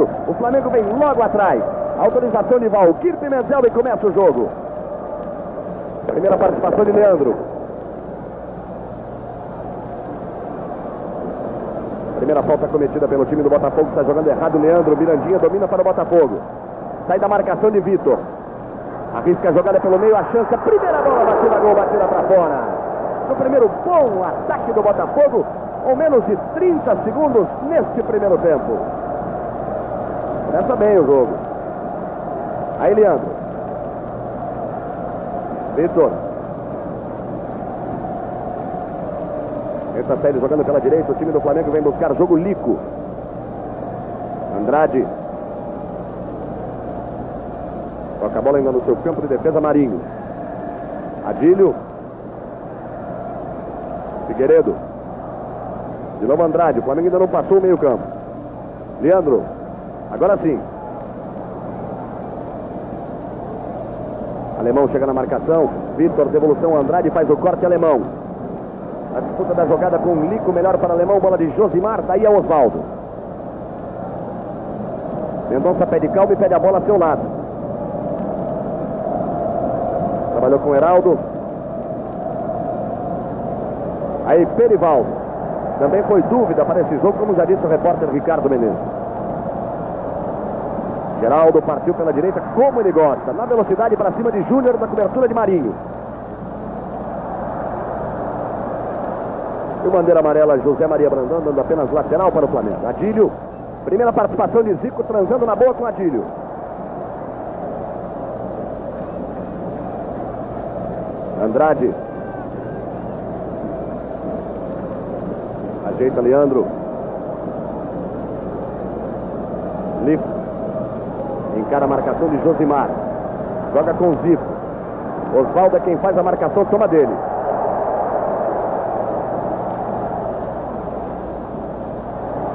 O Flamengo vem logo atrás. Autorização de Valquir Pimentel e começa o jogo. Primeira participação de Leandro. Primeira falta cometida pelo time do Botafogo. Está jogando errado Leandro. Mirandinha domina para o Botafogo. Sai da marcação de Vitor. Arrisca a jogada pelo meio. A chance. Primeira bola batida gol. Batida para fora. No primeiro bom ataque do Botafogo. Ou menos de 30 segundos neste primeiro tempo. Começa bem o jogo. Aí, Leandro. Vitor. Entra série jogando pela direita. O time do Flamengo vem buscar jogo lico. Andrade. Toca a bola ainda no seu campo de defesa, Marinho. Adílio. Figueiredo. De novo Andrade. O Flamengo ainda não passou o meio campo. Leandro. Agora sim. Alemão chega na marcação. Vitor, devolução. Andrade faz o corte alemão. A disputa da jogada com Lico, melhor para alemão. Bola de Josimar. Daí é Oswaldo. Mendonça pede calma e pede a bola a seu lado. Trabalhou com Heraldo. Aí Perivaldo. Também foi dúvida para esse jogo, como já disse o repórter Ricardo Menezes. Geraldo partiu pela direita como ele gosta. Na velocidade para cima de Júnior na cobertura de Marinho. E o bandeira amarela José Maria Brandão dando apenas lateral para o Flamengo. Adílio. Primeira participação de Zico transando na boa com Adílio. Andrade. Ajeita Leandro. Lico. Encara a marcação de Josimar. Joga com Zico. Oswaldo é quem faz a marcação, toma dele.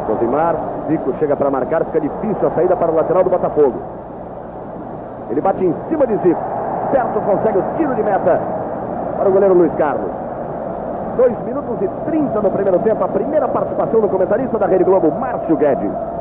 Josimar, Zico chega para marcar, fica difícil a saída para o lateral do Botafogo. Ele bate em cima de Zico. Certo, consegue o tiro de meta para o goleiro Luiz Carlos. 2 minutos e 30 no primeiro tempo, a primeira participação do comentarista da Rede Globo, Márcio Guedes.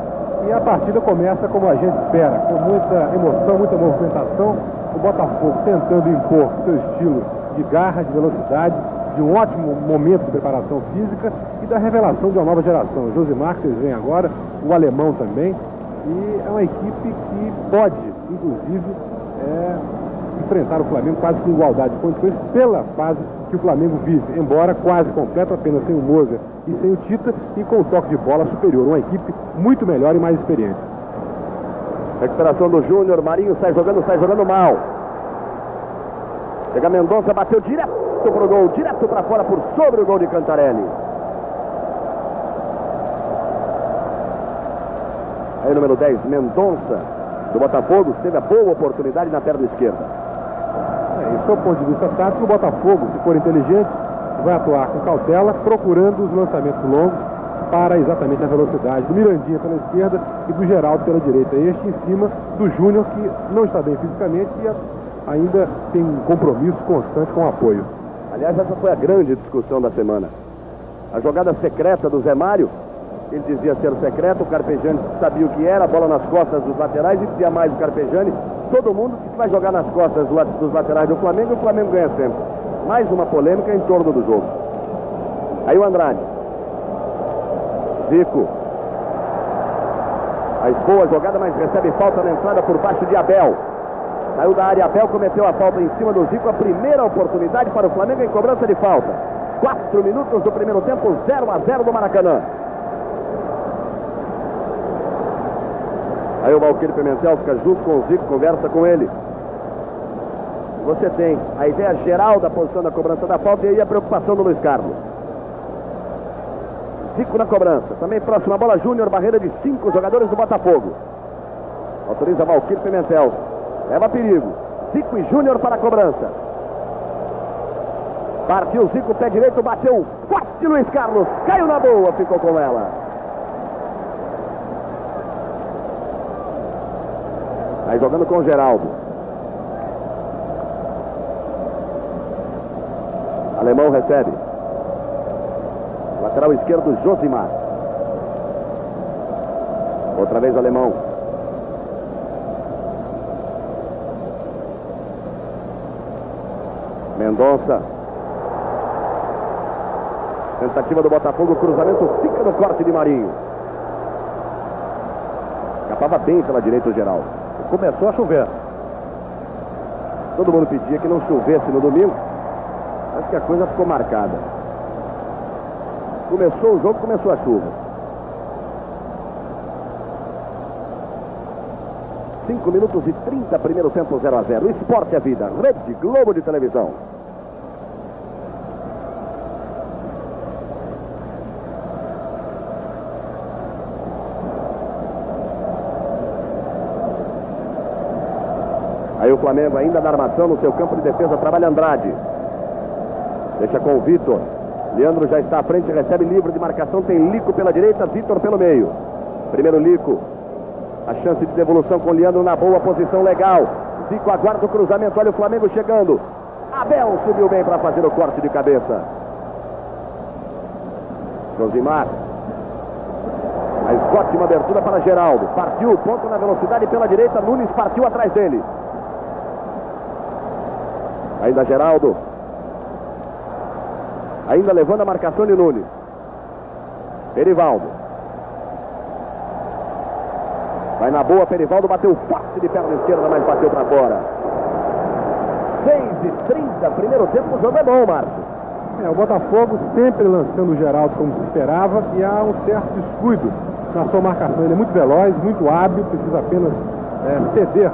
E a partida começa como a gente espera, com muita emoção, muita movimentação. O Botafogo tentando impor seu estilo de garra, de velocidade, de um ótimo momento de preparação física e da revelação de uma nova geração. Josimar, que vocês veem agora, o alemão também. E é uma equipe que pode, inclusive, é, enfrentar o Flamengo quase com igualdade de condições pela fase que o Flamengo vive, embora quase completo, apenas sem o Moza e sem o Tita e com o toque de bola superior. Uma equipe muito melhor e mais experiente. Recuperação do Júnior, Marinho sai jogando, sai jogando mal. Chega Mendonça, bateu direto pro gol, direto para fora por sobre o gol de Cantarelli. Aí número 10, Mendonça, do Botafogo, teve a boa oportunidade na perna esquerda. Do ponto de vista tático, o Botafogo, se for inteligente, vai atuar com cautela, procurando os lançamentos longos para exatamente a velocidade do Mirandinha pela esquerda e do Geraldo pela direita. Este em cima do Júnior, que não está bem fisicamente e ainda tem um compromisso constante com o apoio. Aliás, essa foi a grande discussão da semana. A jogada secreta do Zé Mário, ele dizia ser secreto, o Carpejani sabia o que era, a bola nas costas dos laterais e dizia mais o Carpejani, todo mundo que vai jogar nas costas dos laterais do Flamengo, o Flamengo ganha sempre. Mais uma polêmica em torno do jogo. Aí o Andrade. Zico. Faz boa jogada, mas recebe falta na entrada por baixo de Abel. Saiu da área Abel, cometeu a falta em cima do Zico. A primeira oportunidade para o Flamengo em cobrança de falta. Quatro minutos do primeiro tempo, 0 a 0 do Maracanã. Aí o Valquírio Pimentel fica junto com o Zico, conversa com ele. Você tem a ideia geral da posição da cobrança da falta e aí a preocupação do Luiz Carlos. Zico na cobrança. Também próxima bola, Júnior, barreira de cinco jogadores do Botafogo. Autoriza Valquírio Pimentel. Leva perigo. Zico e Júnior para a cobrança. Partiu Zico, pé direito, bateu forte Luiz Carlos. Caiu na boa, ficou com ela. Aí jogando com o Geraldo. Alemão recebe. Lateral esquerdo, Josimar. Outra vez alemão. Mendonça. Tentativa do Botafogo, cruzamento fica no corte de Marinho. Escapava bem pela direita o Geraldo. Começou a chover. Todo mundo pedia que não chovesse no domingo. Acho que a coisa ficou marcada. Começou o jogo, começou a chuva. 5 minutos e 30, primeiro tempo 0 a 0. Esporte é vida. Rede Globo de televisão. Aí o Flamengo ainda na armação no seu campo de defesa trabalha Andrade. Deixa com o Vitor. Leandro já está à frente, recebe livre de marcação. Tem Lico pela direita, Vitor pelo meio. Primeiro Lico. A chance de devolução com Leandro na boa posição legal. Zico aguarda o cruzamento. Olha o Flamengo chegando. Abel subiu bem para fazer o corte de cabeça. Josimar. Mais ótima abertura para Geraldo. Partiu, ponto na velocidade pela direita. Nunes partiu atrás dele. Ainda Geraldo. Ainda levando a marcação de Nunes. Perivaldo. Vai na boa, Perivaldo bateu forte de perna esquerda, mas bateu para fora. 6 e 30, primeiro tempo, o jogo é bom, Márcio. É, o Botafogo sempre lançando o Geraldo como se esperava e há um certo descuido na sua marcação. Ele é muito veloz, muito hábil, precisa apenas é, ceder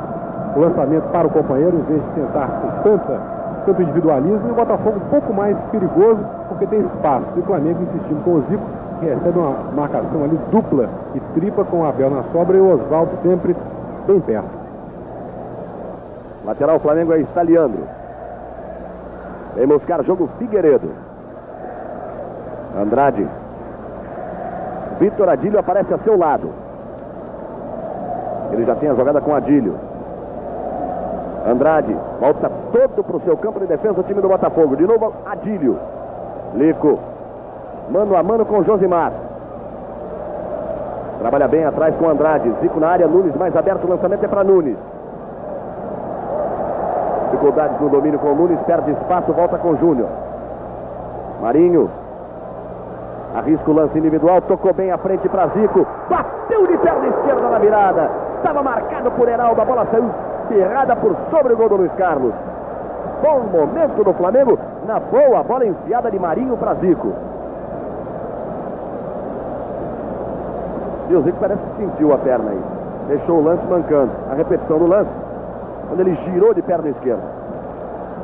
o lançamento para o companheiro em vez de tentar com tanta, tanto individualismo. E o Botafogo um pouco mais perigoso porque tem espaço. E o Flamengo insistindo com o Zico, que recebe uma marcação ali dupla e tripla com o Abel na sobra e o Oswaldo sempre bem perto. Lateral Flamengo é está Leandro. Vem buscar jogo Figueiredo. Andrade. Vitor Adílio aparece a seu lado. Ele já tem a jogada com Adílio. Andrade volta todo para o seu campo de defesa o time do Botafogo. De novo, Adílio. Lico. Mano a mano com Josimar. Trabalha bem atrás com Andrade. Zico na área, Nunes mais aberto. O lançamento é para Nunes. Dificuldades no domínio com Nunes. Perde espaço, volta com Júnior. Marinho. Arrisca o lance individual. Tocou bem à frente para Zico. Bateu de perna esquerda na virada. Estava marcado por Heraldo. A bola saiu ferrada por sobre o gol do Luiz Carlos. Bom momento do Flamengo. Na boa, bola enfiada de Marinho para Zico. E o Zico parece que sentiu a perna aí. Deixou o lance mancando. A repetição do lance. Quando ele girou de perna esquerda.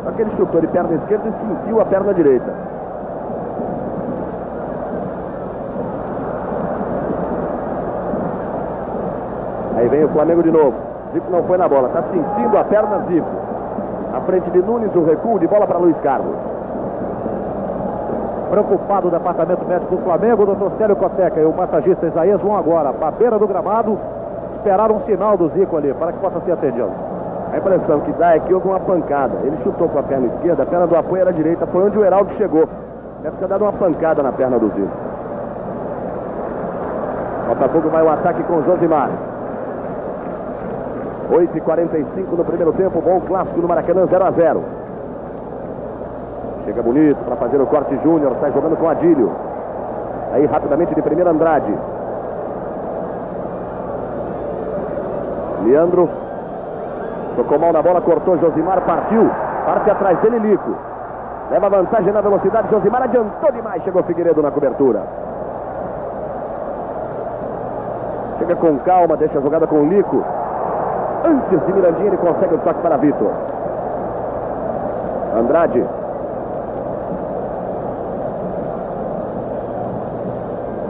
Só que ele chutou de perna esquerda e sentiu a perna direita. Aí vem o Flamengo de novo. Zico não foi na bola. Está sentindo a perna Zico. À frente de Nunes, o recuo de bola para Luiz Carlos. Preocupado o departamento médico do Flamengo, o doutor Célio Coteca e o massagista Isaías vão agora para a beira do gramado esperar um sinal do Zico ali para que possa ser atendido. A impressão que dá é que houve uma pancada. Ele chutou com a perna esquerda, a perna do apoio era direita, foi onde o Heraldo chegou. Deve ter dado uma pancada na perna do Zico. Botafogo vai ao ataque com Josimar. 8h45 no primeiro tempo, bom clássico no Maracanã, 0 a 0 Chega bonito para fazer o corte Júnior, sai jogando com Adílio. Aí rapidamente de primeira Andrade. Leandro. Tocou mal na bola, cortou Josimar, partiu. Parte atrás dele, Lico. Leva vantagem na velocidade, Josimar adiantou demais, chegou Figueiredo na cobertura. Chega com calma, deixa a jogada com o Lico. Antes de Mirandinha, ele consegue o toque para Vitor. Andrade.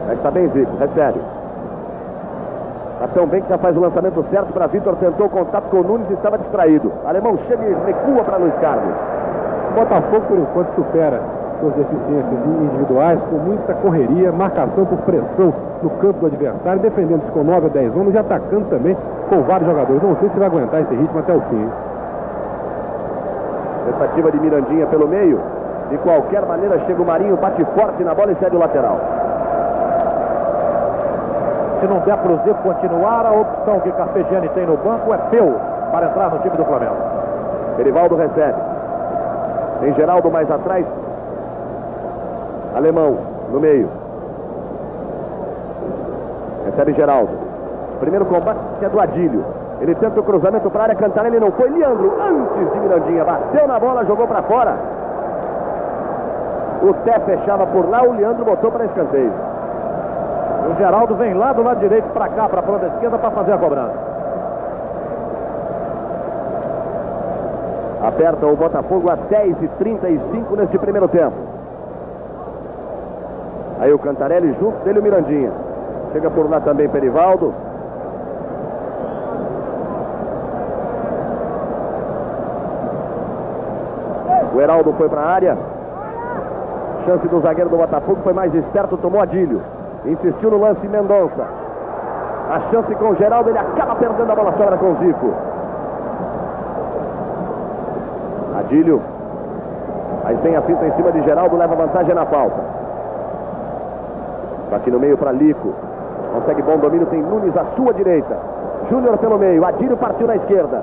Já está bem, Zico. Recebe. Está tão bem que já faz o lançamento certo para Vitor. Tentou o contato com o Nunes e estava distraído. Alemão chega e recua para Luiz Carlos. O Botafogo, por enquanto, supera suas deficiências individuais com muita correria, marcação por pressão no campo do adversário, defendendo-se com 9 a 10 homens e atacando também com vários jogadores. Não sei se vai aguentar esse ritmo até o fim. Tentativa de Mirandinha pelo meio. De qualquer maneira, chega o Marinho, bate forte na bola e cede o lateral. Se não der para o Zico continuar, a opção que Carpegiani tem no banco é Peu para entrar no time do Flamengo. Perivaldo recebe. Tem Geraldo mais atrás. Alemão no meio. Recebe Geraldo. Primeiro combate é do Adílio. Ele tenta o cruzamento para a área, Cantarelli não foi. Leandro, antes de Mirandinha, bateu na bola, jogou para fora. O Té fechava por lá, o Leandro botou para escanteio. O Geraldo vem lá do lado direito para cá, para a ponta esquerda, para fazer a cobrança. Aperta o Botafogo a 10 e 35 nesse primeiro tempo. Aí o Cantarelli junto dele o Mirandinha. Chega por lá também Perivaldo. O Heraldo foi para a área. Chance do zagueiro do Botafogo foi mais esperto, tomou Adílio. Insistiu no lance Mendonça. A chance com o Geraldo, ele acaba perdendo a bola, sobra com o Zico. Adílio. Aí tem a fita em cima de Geraldo, leva vantagem na falta. Aqui no meio para Lico. Consegue bom domínio, tem Nunes à sua direita. Júnior pelo meio, Adílio partiu na esquerda.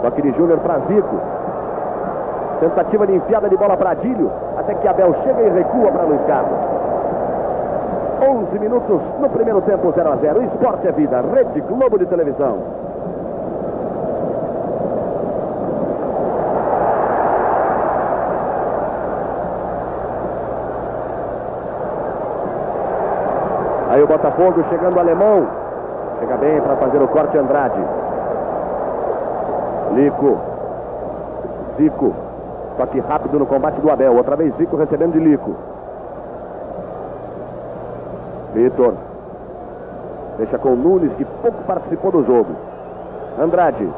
Toque de Júnior para Zico. Tentativa de enfiada de bola para Adílio, até que Abel chega e recua para Luiz Carlos. 11 minutos no primeiro tempo, 0 a 0. Esporte é vida, Rede Globo de televisão. Aí o Botafogo chegando o alemão. Chega bem para fazer o corte Andrade. Lico. Zico. Toque rápido no combate do Abel. Outra vez Zico recebendo de Lico. Vitor. Deixa com Nunes, que pouco participou do jogo. Andrade.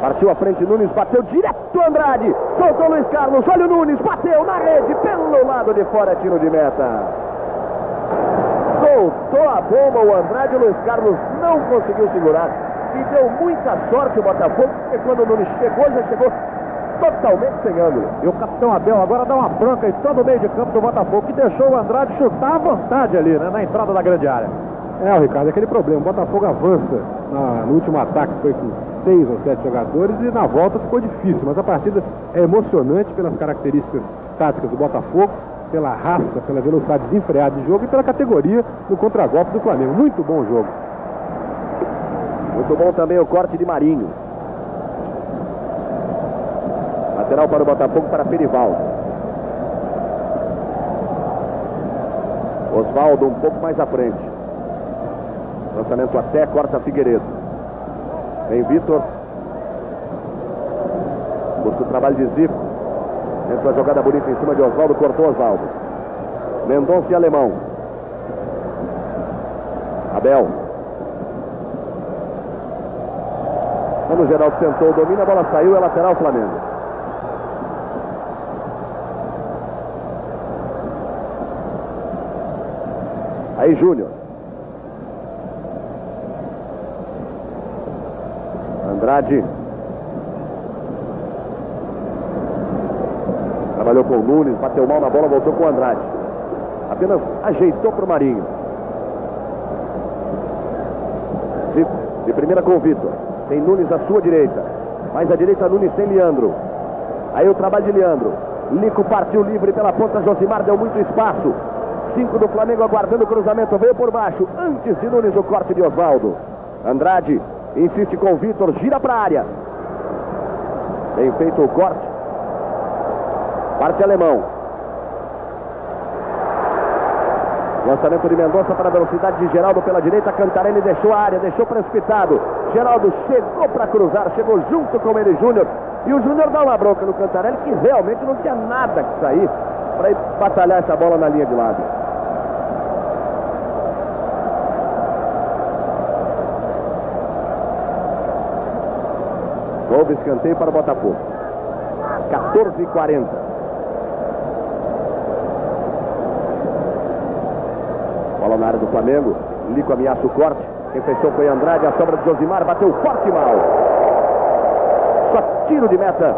Partiu à frente Nunes, bateu direto Andrade. Soltou Luiz Carlos, olha o Nunes, bateu na rede, pelo lado de fora, tiro de meta. Soltou a bomba o Andrade, o Luiz Carlos não conseguiu segurar. E deu muita sorte o Botafogo, porque quando o Nunes chegou, já chegou totalmente sem ângulo. E o capitão Abel agora dá uma branca em todo o meio de campo do Botafogo, que deixou o Andrade chutar à vontade ali, né, na entrada da grande área. É, o Ricardo, é aquele problema. O Botafogo avança na, no último ataque, foi com seis ou sete jogadores, e na volta ficou difícil. Mas a partida é emocionante pelas características táticas do Botafogo, pela raça, pela velocidade desenfreada de jogo e pela categoria do contragolpe do Flamengo. Muito bom jogo. Muito bom também o corte de Marinho. Lateral para o Botafogo, para Perivaldo. Oswaldo um pouco mais à frente. Lançamento até, corta Figueiredo. Vem Vitor. Busca o trabalho de Zico. Entra a jogada bonita em cima de Oswaldo, cortou Oswaldo. Mendonça e Alemão. Abel. Quando o Geraldo tentou o domínio, a bola saiu, é lateral Flamengo. Aí Júnior. Andrade. Trabalhou com o Nunes, bateu mal na bola, voltou com o Andrade. Apenas ajeitou para o Marinho. De, de primeira com o Vitor. Tem Nunes à sua direita. Mais à direita, Nunes tem Leandro. Aí o trabalho de Leandro. Lico partiu livre pela ponta, Josimar deu muito espaço. Cinco do Flamengo aguardando o cruzamento, veio por baixo. Antes de Nunes, o corte de Oswaldo. Andrade insiste com o Vitor, gira para a área. Bem feito o corte. Parte alemão. Lançamento de Mendonça para a velocidade de Geraldo pela direita. Cantarelli deixou a área, deixou precipitado. Geraldo chegou para cruzar, chegou junto com ele, Júnior. E o Júnior dá uma bronca no Cantarelli, que realmente não tinha nada que sair para batalhar essa bola na linha de lado. Novo escanteio para o Botafogo. 14 e 40. Bola na área do Flamengo. Lico ameaça o corte. Quem fechou foi Andrade. A sobra de Josimar bateu forte e mal. Só tiro de meta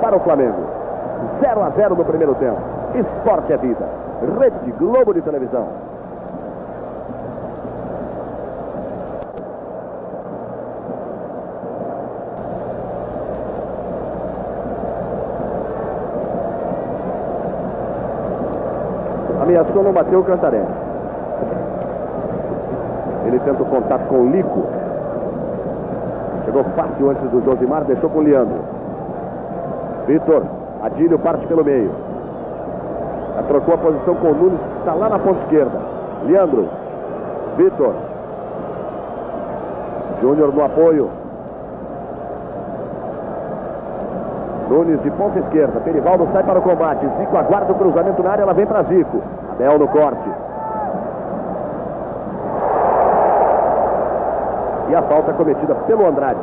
para o Flamengo. 0 a 0 no primeiro tempo. Esporte é vida. Rede Globo de televisão. Ameaçou, não bateu o Cantarelli. Ele tenta o contato com o Lico. Chegou fácil antes do Josimar, deixou com o Leandro. Vitor, Adílio parte pelo meio. Já trocou a posição com o Nunes, está lá na ponta esquerda. Leandro, Vitor. Júnior no apoio. Nunes de ponta esquerda. Perivaldo sai para o combate. Zico aguarda o cruzamento na área. Ela vem para Zico. Abel no corte. E a falta cometida pelo Andrade.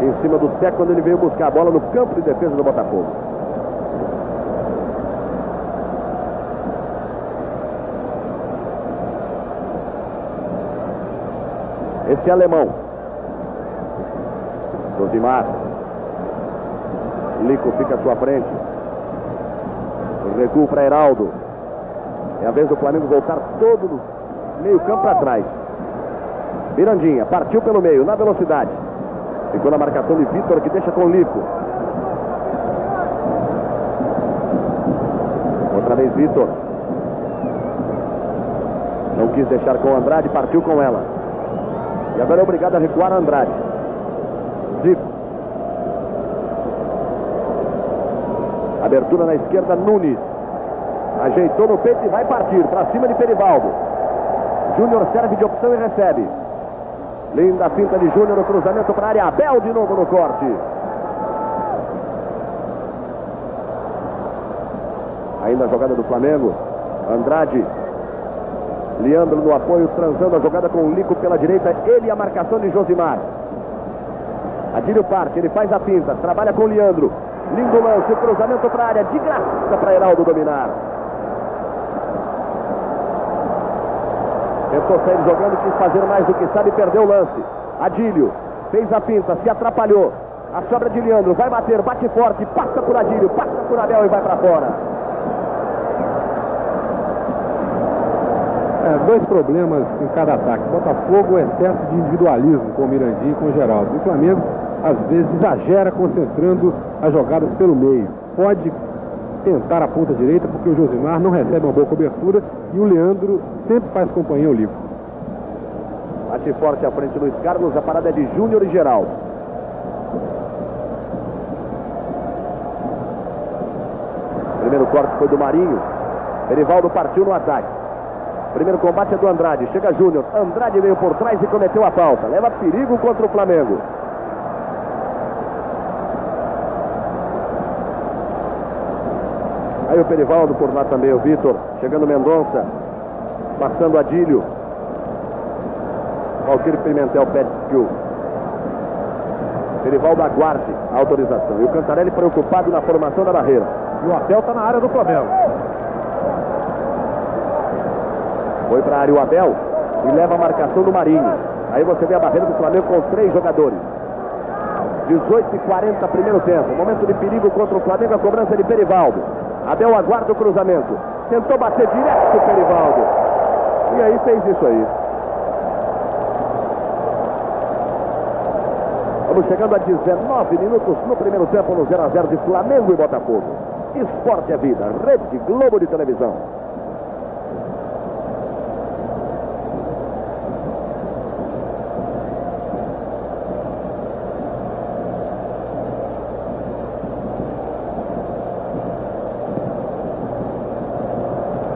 Em cima do Té quando ele veio buscar a bola no campo de defesa do Botafogo. Esse é alemão. Josimar. Lico fica à sua frente. Recuo para Heraldo. É a vez do Flamengo voltar todo no meio campo para trás. Mirandinha, partiu pelo meio, na velocidade. Ficou na marcação de Vitor, que deixa com o Lico. Outra vez Vitor. Não quis deixar com Andrade, partiu com ela. E agora é obrigado a recuar Andrade. Zico. Abertura na esquerda, Nunes. Ajeitou no peito e vai partir para cima de Perivaldo. Júnior serve de opção e recebe. Linda finta de Júnior no cruzamento para a área. Abel de novo no corte. Ainda a jogada do Flamengo. Andrade. Leandro no apoio, transando a jogada com o Lico pela direita. Ele e a marcação de Josimar. Adílio parte, ele faz a pinta, trabalha com o Leandro. Lindo lance, cruzamento para a área, de graça para Heraldo dominar. Tentou sair jogando, quis fazer mais do que sabe, perdeu o lance. Adílio fez a pinta, se atrapalhou. A sobra de Leandro vai bater, bate forte, passa por Adílio, passa por Abel e vai para fora. É, dois problemas em cada ataque. Botafogo, excesso de individualismo com o Mirandinho e com o Geraldo. O Flamengo, às vezes, exagera concentrando as jogadas pelo meio. Pode tentar a ponta direita, porque o Josimar não recebe uma boa cobertura e o Leandro sempre faz companhia ao livro. Bate forte à frente Luiz Carlos, a parada é de Júnior e Geraldo. Primeiro corte foi do Marinho. Erivaldo partiu no ataque. Primeiro combate é do Andrade. Chega Júnior. Andrade veio por trás e cometeu a falta. Leva perigo contra o Flamengo. Aí o Perivaldo por lá também, o Vitor. Chegando Mendonça. Passando Adílio. Valquírio Pimentel pede que o Perivaldo aguarde a autorização. E o Cantarelli preocupado na formação da barreira. E o Abel está na área do Flamengo. Foi para a área o Abel e leva a marcação do Marinho. Aí você vê a barreira do Flamengo com três jogadores. 18 e 40, primeiro tempo. Momento de perigo contra o Flamengo, a cobrança de Perivaldo. Abel aguarda o cruzamento. Tentou bater direto o Perivaldo. E aí fez isso aí. Vamos chegando a 19 minutos no primeiro tempo no 0 a 0 de Flamengo e Botafogo. Esporte é vida. Rede Globo de televisão.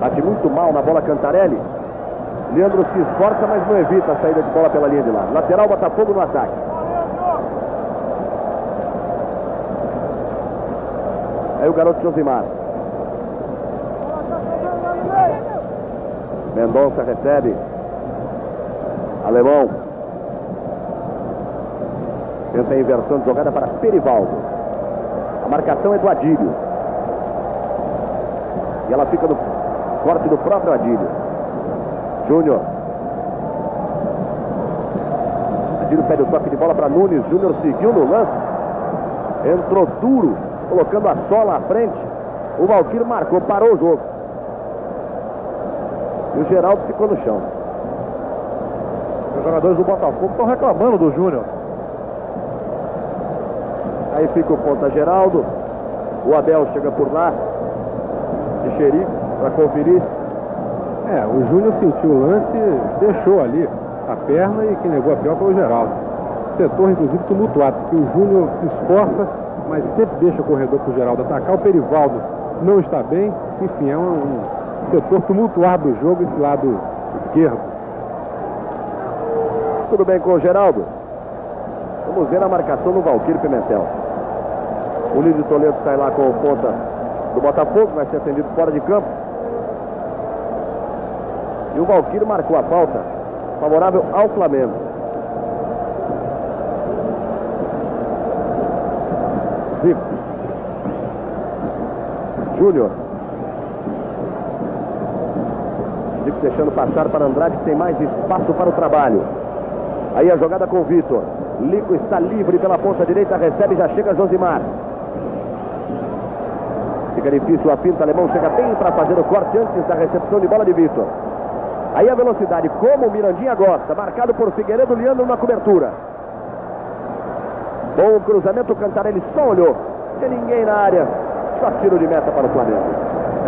Bate muito mal na bola Cantarelli. Leandro se esforça, mas não evita a saída de bola pela linha de lá. Lateral Botafogo no ataque. Aí o garoto Josimar. Mendonça recebe. Alemão. Tenta a inversão de jogada para Perivaldo. A marcação é do Adílio. E ela fica no corte do próprio Adílio. Júnior. Adílio pede o toque de bola para Nunes. Júnior seguiu no lance. Entrou duro, colocando a sola à frente. O Valquírio marcou, parou o jogo. E o Geraldo ficou no chão. Os jogadores do Botafogo estão reclamando do Júnior. Aí fica o ponta Geraldo. O Abel chega por lá. de xerife para conferir. É, o Júnior sentiu o lance, deixou ali a perna e quem negou a pior foi o Geraldo. Setor, inclusive, tumultuado, porque o Júnior se esforça, mas sempre deixa o corredor para o Geraldo atacar. O Perivaldo não está bem, enfim, é um, um setor tumultuado do jogo, esse lado esquerdo. Tudo bem com o Geraldo? Vamos ver a marcação no Valquírio Pimentel. O Lídio Toledo sai lá com o ponta do Botafogo, vai ser atendido fora de campo. E o Valquírio marcou a falta favorável ao Flamengo. Zico. Júnior. Zico deixando passar para Andrade, que tem mais espaço para o trabalho. Aí a jogada com o Vitor. Lico está livre pela ponta direita, recebe, já chega Josimar. Fica difícil a pinta, alemão chega bem para fazer o corte antes da recepção de bola de Vitor. Aí a velocidade, como o Mirandinha gosta, marcado por Figueiredo Leandro na cobertura. Bom cruzamento, Cantarelli só olhou. Tem ninguém na área. Só tiro de meta para o Flamengo.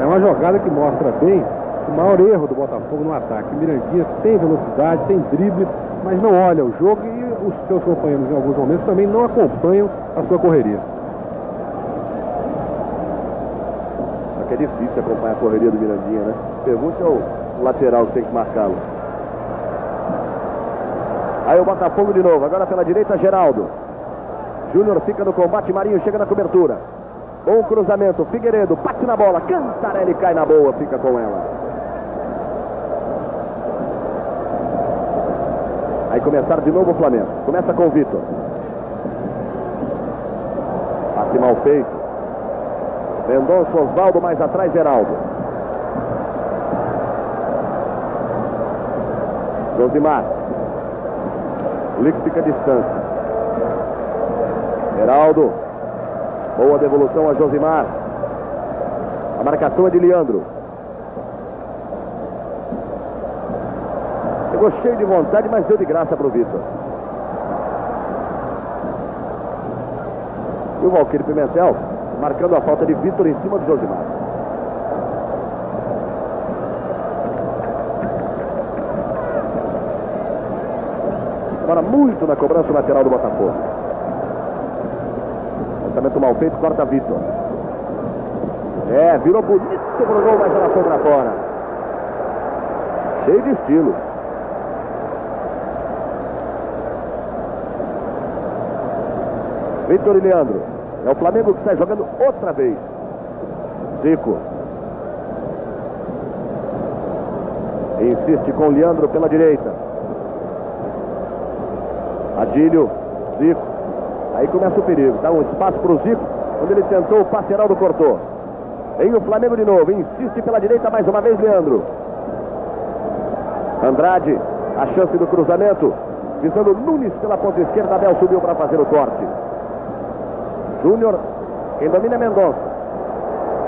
É uma jogada que mostra bem o maior erro do Botafogo no ataque. Mirandinha tem velocidade, tem drible, mas não olha o jogo e os seus companheiros em alguns momentos também não acompanham a sua correria. Só que é difícil acompanhar a correria do Mirandinha, né? Pergunta ao lateral tem que marcá-lo. Aí o Botafogo de novo, agora pela direita, Geraldo. Júnior fica no combate, Marinho chega na cobertura. Bom cruzamento, Figueiredo bate na bola, Cantarelli cai na boa, fica com ela. Aí começar de novo o Flamengo. Começa com o Vitor. Passe mal feito. Mendonça, Osvaldo, mais atrás, Geraldo. Josimar. Lico fica distante. Geraldo. Boa devolução a Josimar. A marcação é de Leandro. Chegou cheio de vontade, mas deu de graça para o Vitor. E o Valquírio Pimentel marcando a falta de Vitor em cima do Josimar. Agora muito na cobrança lateral do Botafogo. Lançamento mal feito, corta Vitor. É, virou bonito pro gol, mas ela foi pra fora. Cheio de estilo. Vitor e Leandro. É o Flamengo que está jogando outra vez. Zico. Insiste com o Leandro pela direita. Adílio. Zico. Aí começa o perigo. Dá um espaço para o Zico. Quando ele tentou, o passe Heraldo cortou. Vem o Flamengo de novo. Insiste pela direita mais uma vez, Leandro. Andrade. A chance do cruzamento. Visando Nunes pela ponta esquerda. Abel subiu para fazer o corte. Júnior, quem domina é Mendonça.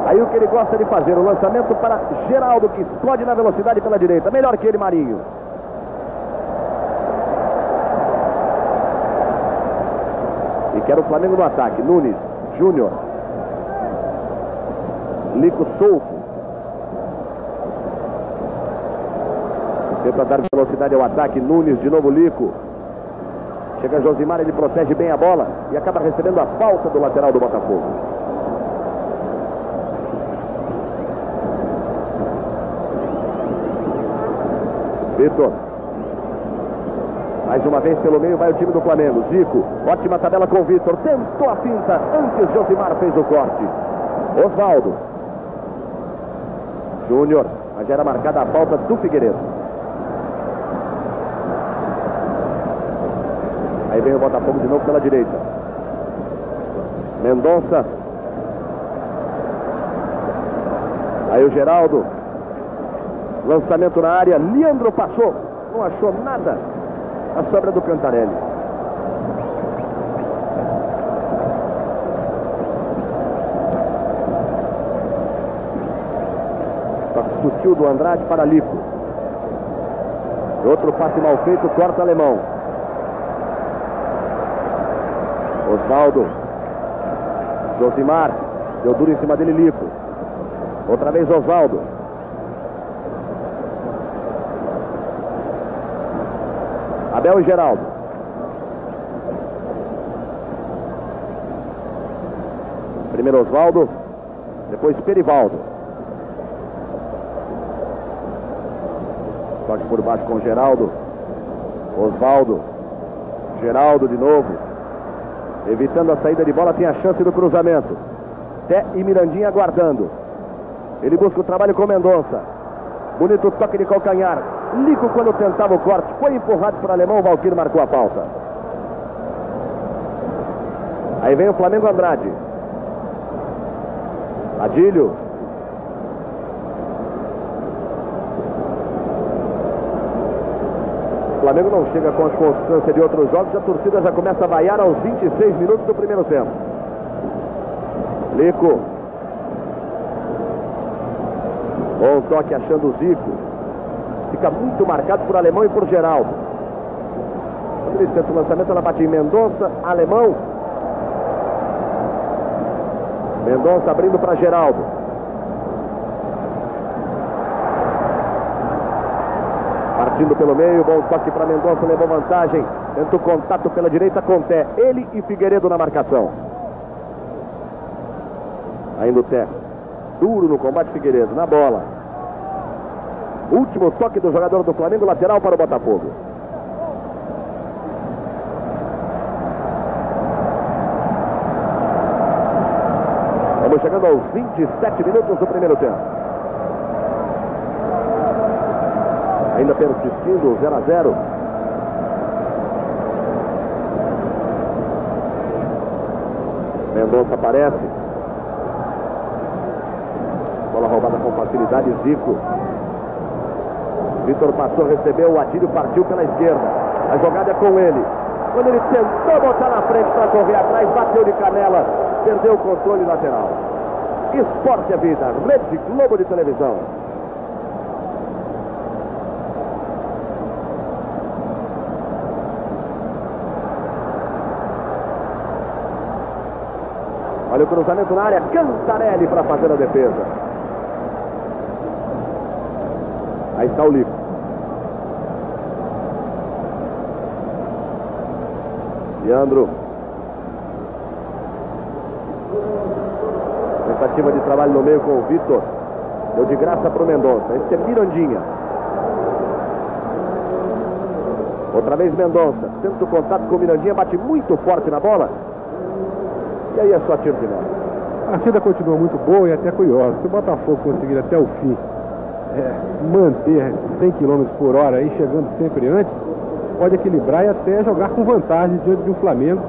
Aí o que ele gosta de fazer, o lançamento para Geraldo, que explode na velocidade pela direita. Melhor que ele, Marinho. Quer o Flamengo no ataque. Nunes, Júnior. Lico solto. Tenta dar velocidade ao ataque. Nunes, de novo Lico. Chega Josimar, ele protege bem a bola e acaba recebendo a falta do lateral do Botafogo. Vitor. Mais uma vez pelo meio vai o time do Flamengo. Zico, ótima tabela com o Vitor. Tentou a finta. Antes Josimar fez o corte. Osvaldo. Júnior. Mas já era marcada a falta do Figueiredo. Aí vem o Botafogo de novo pela direita. Mendonça. Aí o Geraldo. Lançamento na área. Leandro passou. Não achou nada. A sobra do Cantarelli. Toque sutil do Andrade para Lico. Outro passe mal feito, corta alemão. Osvaldo. Josimar. Deu duro em cima dele, Lico. Outra vez Oswaldo. Abel e Geraldo. Primeiro Oswaldo, depois Perivaldo. Toque por baixo com Geraldo. Oswaldo. Geraldo de novo. Evitando a saída de bola, tem a chance do cruzamento. Té e Mirandinha aguardando. Ele busca o trabalho com Mendonça. Bonito toque de calcanhar. Lico quando tentava o corte. Foi empurrado para o alemão. O Valquir marcou a falta. Aí vem o Flamengo Andrade. Adílio. O Flamengo não chega com a constância de outros jogos. A torcida já começa a vaiar aos 26 minutos do primeiro tempo. Lico. Bom toque achando o Zico. Fica muito marcado por Alemão e por Geraldo. Quando tenta o lançamento, ela bate em Mendonça, Alemão. Mendonça abrindo para Geraldo. Partindo pelo meio, bom toque para Mendonça, levou vantagem. Tenta o contato pela direita com Té. Ele e Figueiredo na marcação. Ainda o Té. Duro no combate Figueiredo, na bola. Último toque do jogador do Flamengo, lateral para o Botafogo. Estamos chegando aos 27 minutos do primeiro tempo. Ainda persistindo 0 a 0. Mendonça aparece. Bola roubada com facilidade, Zico. Vitor passou, recebeu, o Atílio partiu pela esquerda. A jogada é com ele. Quando ele tentou botar na frente para correr atrás, bateu de canela, perdeu o controle lateral. Esporte é vida, Rede Globo de televisão. Olha o cruzamento na área, Cantarelli para fazer a defesa. Aí está o Lico. Leandro. Tentativa de trabalho no meio com o Vitor. Deu de graça para o Mendonça. Esse é Mirandinha. Outra vez Mendonça. Tenta o contato com o Mirandinha. Bate muito forte na bola. E aí é só tiro meta. A partida continua muito boa e até curiosa. Se o Botafogo conseguir até o fim é, manter 100 km por hora e chegando sempre antes, pode equilibrar e até jogar com vantagem diante de um Flamengo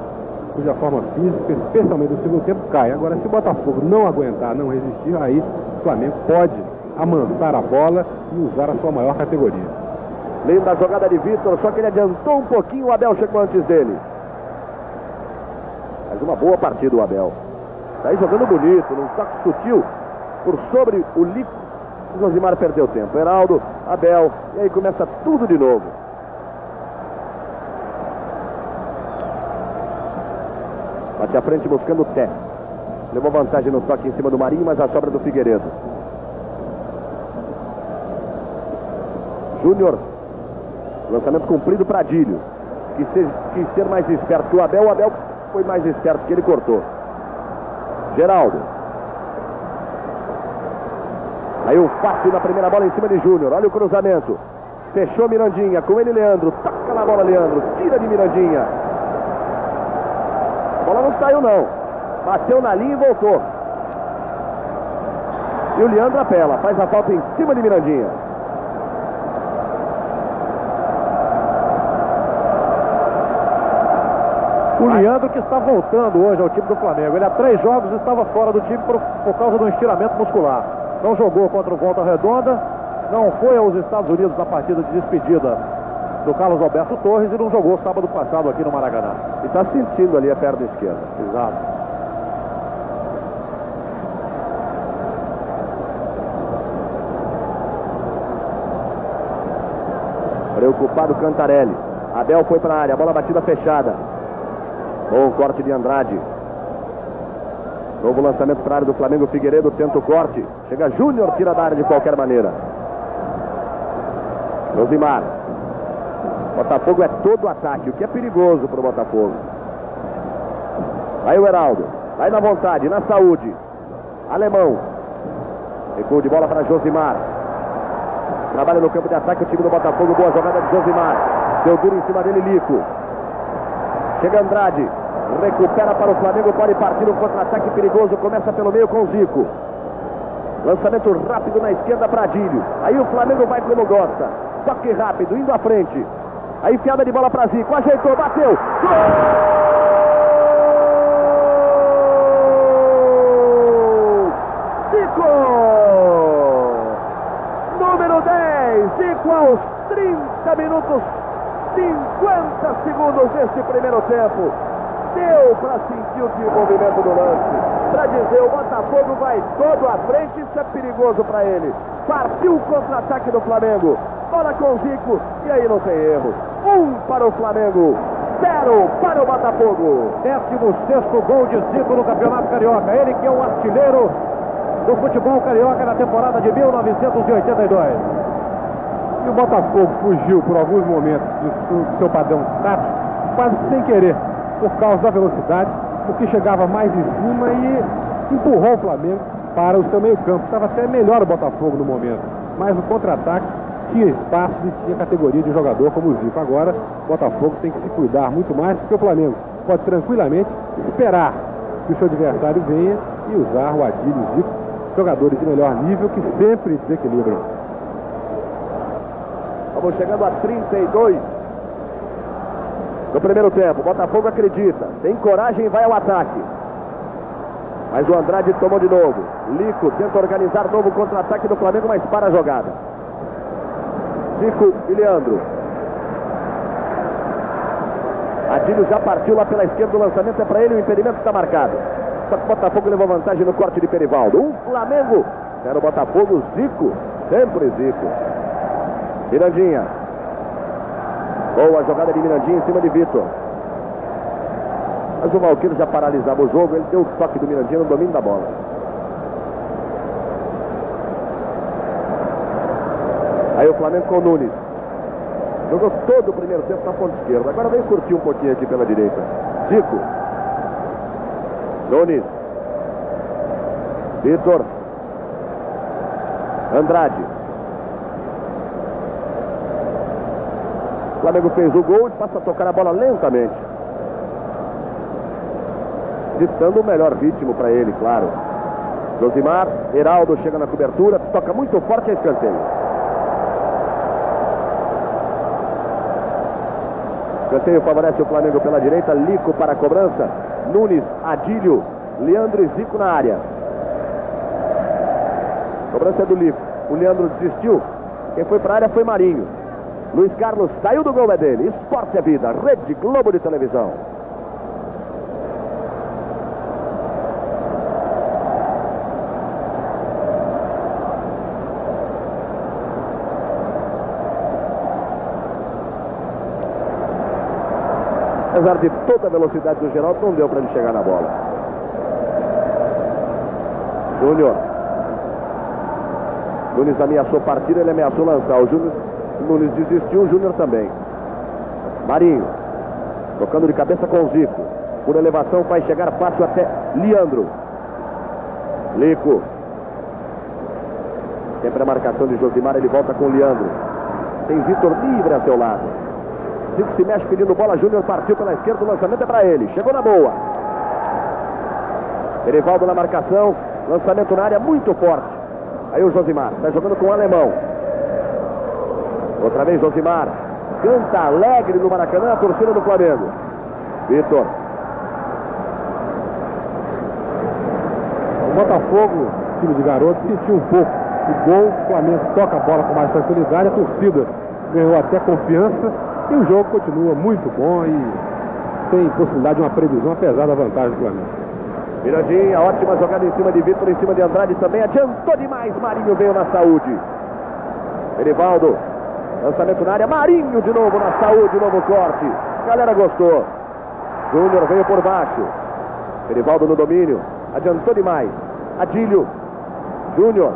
cuja forma física, especialmente no segundo tempo, cai. Agora, se o Botafogo não aguentar, não resistir, aí o Flamengo pode amansar a bola e usar a sua maior categoria. Linda jogada de Vitor, só que ele adiantou um pouquinho, o Abel chegou antes dele. Mas uma boa partida o Abel. Está aí jogando bonito, num toque sutil por sobre o Lico. O Josimar perdeu tempo. Heraldo, Abel, e aí começa tudo de novo. Bate à frente buscando o Té. Levou vantagem no toque em cima do Marinho, mas a sobra do Figueiredo. Júnior. Lançamento cumprido para Dílio. Quis ser, quis ser mais esperto que o Abel. O Abel foi mais esperto que ele cortou. Geraldo. Aí o fácil na primeira bola em cima de Júnior. Olha o cruzamento. Fechou Mirandinha. Com ele, Leandro. Toca na bola, Leandro. Tira de Mirandinha. A bola não saiu, não. Bateu na linha e voltou. E o Leandro apela. Faz a falta em cima de Mirandinha. O Leandro que está voltando hoje ao time do Flamengo. Ele há três jogos estava fora do time por, por causa do estiramento muscular. Não jogou contra o Volta Redonda, não foi aos Estados Unidos na partida de despedida do Carlos Alberto Torres e não jogou sábado passado aqui no Maracanã. E está sentindo ali a perna esquerda. Exato. Preocupado Cantarelli. Abel foi para a área, bola batida fechada. Bom corte de Andrade. Novo lançamento para a área do Flamengo. Figueiredo tenta o corte. Chega Júnior, tira da área de qualquer maneira. Josimar. Botafogo é todo ataque, o que é perigoso para o Botafogo. Aí o Heraldo. Vai na vontade, na saúde. Alemão. Recuo de bola para Josimar. Trabalha no campo de ataque o time do Botafogo. Boa jogada de Josimar. Deu duro em cima dele, Lico. Chega Andrade. Recupera para o Flamengo. Pode partir um contra-ataque perigoso. Começa pelo meio com o Zico. Lançamento rápido na esquerda para Adílio. Aí o Flamengo vai como gosta. Toque rápido, indo à frente. Aí enfiada de bola para Zico. Ajeitou, bateu. Gol! Número 10, Zico aos 30 minutos, 50 segundos desse primeiro tempo. Deu para sentir o desenvolvimento do lance. Para dizer, o Botafogo vai todo à frente, isso é perigoso para ele. Partiu o contra-ataque do Flamengo. Bola com Zico e aí não tem erro. Um para o Flamengo, zero para o Botafogo. 16 gol de Zico no Campeonato Carioca. Ele que é o artilheiro do futebol carioca na temporada de 1982. E o Botafogo fugiu por alguns momentos do seu padrão tático, quase sem querer, por causa da velocidade, porque chegava mais em cima e empurrou o Flamengo para o seu meio campo. Estava até melhor o Botafogo no momento, mas o contra-ataque tinha espaço e tinha categoria de jogador como o Zico. Agora, o Botafogo tem que se cuidar muito mais, porque o Flamengo pode tranquilamente esperar que o seu adversário venha e usar o Adílio e o Zico jogadores de melhor nível que sempre desequilibram. Vamos chegando a 32 no primeiro tempo. Botafogo acredita, tem coragem e vai ao ataque. Mas o Andrade tomou de novo. Lico tenta organizar novo contra-ataque do Flamengo, mas para a jogada. Zico e Leandro. Adílio já partiu lá pela esquerda, o lançamento é para ele, o impedimento está marcado. Só que o Botafogo levou vantagem no corte de Perivaldo. Um Flamengo. Era o Botafogo, Zico. Sempre Zico. Mirandinha. Boa jogada de Mirandinha em cima de Vitor. Mas o Malquino já paralisava o jogo. Ele deu o toque do Mirandinha no domínio da bola. Aí o Flamengo com o Nunes. Jogou todo o primeiro tempo na ponta esquerda. Agora vem curtir um pouquinho aqui pela direita. Zico. Nunes. Vitor. Andrade. Flamengo fez o gol e passa a tocar a bola lentamente. Ditando o melhor ritmo para ele, claro. Josimar, Heraldo chega na cobertura, toca muito forte a escanteio. Escanteio favorece o Flamengo pela direita, Lico para a cobrança. Nunes, Adílio, Leandro e Zico na área. Cobrança do Lico. O Leandro desistiu. Quem foi para a área foi Marinho. Luiz Carlos saiu do gol é dele. Esporte é vida. Rede Globo de televisão. Apesar de toda a velocidade do Geraldo, não deu para ele chegar na bola. Júnior. Nunes ameaçou partir, ele ameaçou lançar. O Júnior, Nunes desistiu, o Júnior também. Marinho. Tocando de cabeça com o Zico. Por elevação vai chegar fácil até Leandro. Lico. Sempre a marcação de Josimar, ele volta com o Leandro. Tem Vitor livre a seu lado. Zico se mexe pedindo bola, Júnior partiu pela esquerda, o lançamento é para ele. Chegou na boa. Erivaldo na marcação, lançamento na área muito forte. Aí o Josimar, está jogando com o alemão. Outra vez Josimar. Canta alegre no Maracanã, a torcida do Flamengo. Vitor. O Botafogo, time de garoto, sentiu um pouco o gol. O Flamengo toca a bola com mais tranquilidade. A torcida ganhou até confiança. E o jogo continua muito bom e sem possibilidade de uma previsão, apesar da vantagem do Flamengo. Mirandinha, ótima jogada em cima de Vitor, em cima de Andrade também. Adiantou demais. Marinho veio na saúde. Erivaldo. Lançamento na área. Marinho de novo na saúde. Novo corte. Galera gostou. Júnior veio por baixo. Erivaldo no domínio. Adiantou demais. Adílio. Júnior.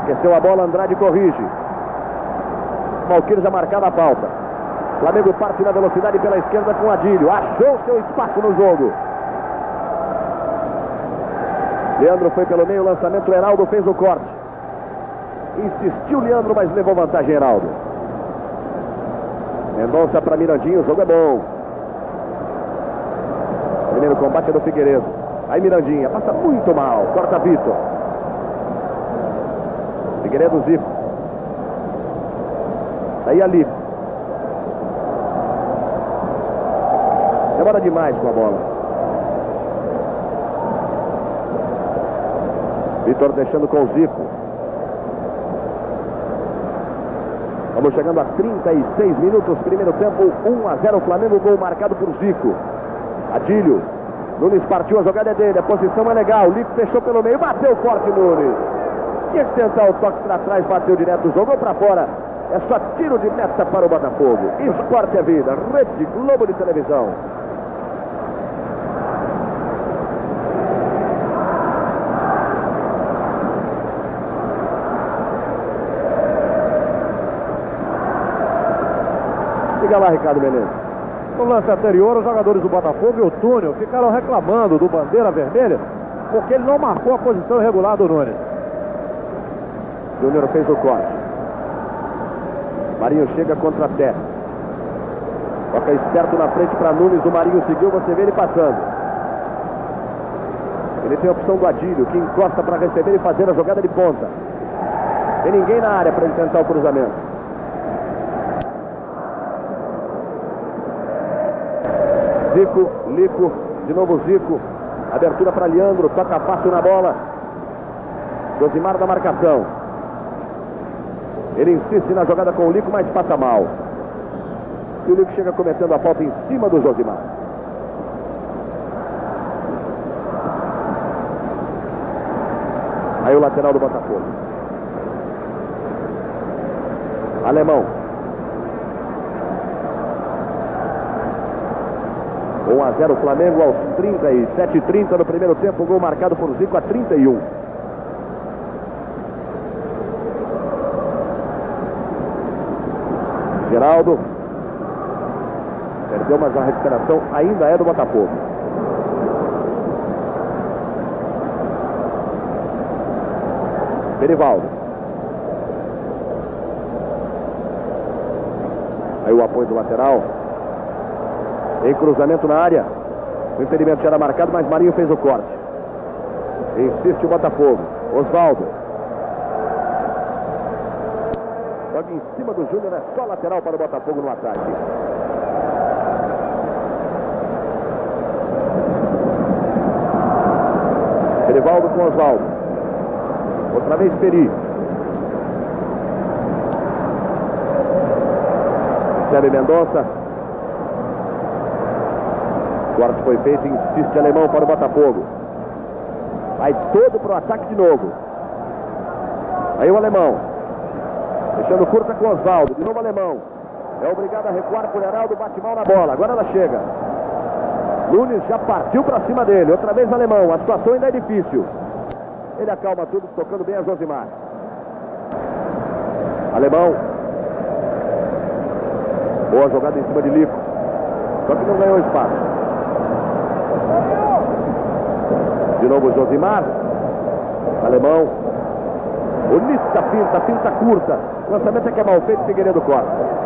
Esqueceu a bola, Andrade corrige. Malqueiro já marcava a falta. Flamengo parte na velocidade pela esquerda com Adílio. Achou seu espaço no jogo. Leandro foi pelo meio, lançamento, Heraldo fez o corte. Insistiu Leandro, mas levou vantagem Heraldo. Mendonça para Mirandinho, o jogo é bom. Primeiro combate é do Figueiredo. Aí Mirandinha, passa muito mal, corta Vitor. Figueiredo Zico. Aí ali. Demora demais com a bola. Vitor deixando com o Zico. Vamos chegando a 36 minutos, primeiro tempo, 1 a 0 Flamengo, gol marcado por Zico. Adílio. Nunes partiu, a jogada é dele, a posição é legal. Lico fechou pelo meio, bateu forte Nunes. Tinha que tentar o toque para trás, bateu direto, jogou para fora. É só tiro de meta para o Botafogo. Esporte é vida, Rede Globo de televisão. Diga lá, Ricardo Menezes. No lance anterior, os jogadores do Botafogo e o Túnel ficaram reclamando do bandeira vermelha porque ele não marcou a posição irregular do Nunes. Júnior fez o corte. Marinho chega contra a terra. Toca esperto na frente para Nunes. O Marinho seguiu, você vê ele passando. Ele tem a opção do Adílio, que encosta para receber e fazer a jogada de ponta. Tem ninguém na área para ele tentar o cruzamento. Zico, Lico, de novo Zico. Abertura para Leandro, toca fácil na bola. Josimar da marcação. Ele insiste na jogada com o Lico, mas passa mal. E o Lico chega cometendo a falta em cima do Josimar. Aí o lateral do Botafogo. Alemão. 1 a 0 Flamengo aos 37 30 no primeiro tempo, gol marcado por Zico a 31. Geraldo perdeu, mas a recuperação ainda é do Botafogo. Berivaldo. Aí o apoio do lateral. Em cruzamento na área. O impedimento já era marcado, mas Marinho fez o corte. Insiste o Botafogo. Osvaldo. Em cima do Júnior, é só lateral para o Botafogo no ataque. Erivaldo com Osvaldo. Outra vez Peri. Recebe Mendonça. Corte foi feito, insiste alemão para o Botafogo. Vai todo para o ataque de novo. Aí o alemão. Deixando curta com Oswaldo. De novo alemão. É obrigado a recuar por Heraldo, bate mal na bola. Agora ela chega. Nunes já partiu para cima dele. Outra vez alemão. A situação ainda é difícil. Ele acalma tudo, tocando bem a Josimar. Alemão. Boa jogada em cima de Lico. Só que não ganhou espaço. De novo Josimar. Alemão. Bonita pinta, pinta curta. Lançamento é que é mal feito, Figueiredo Costa.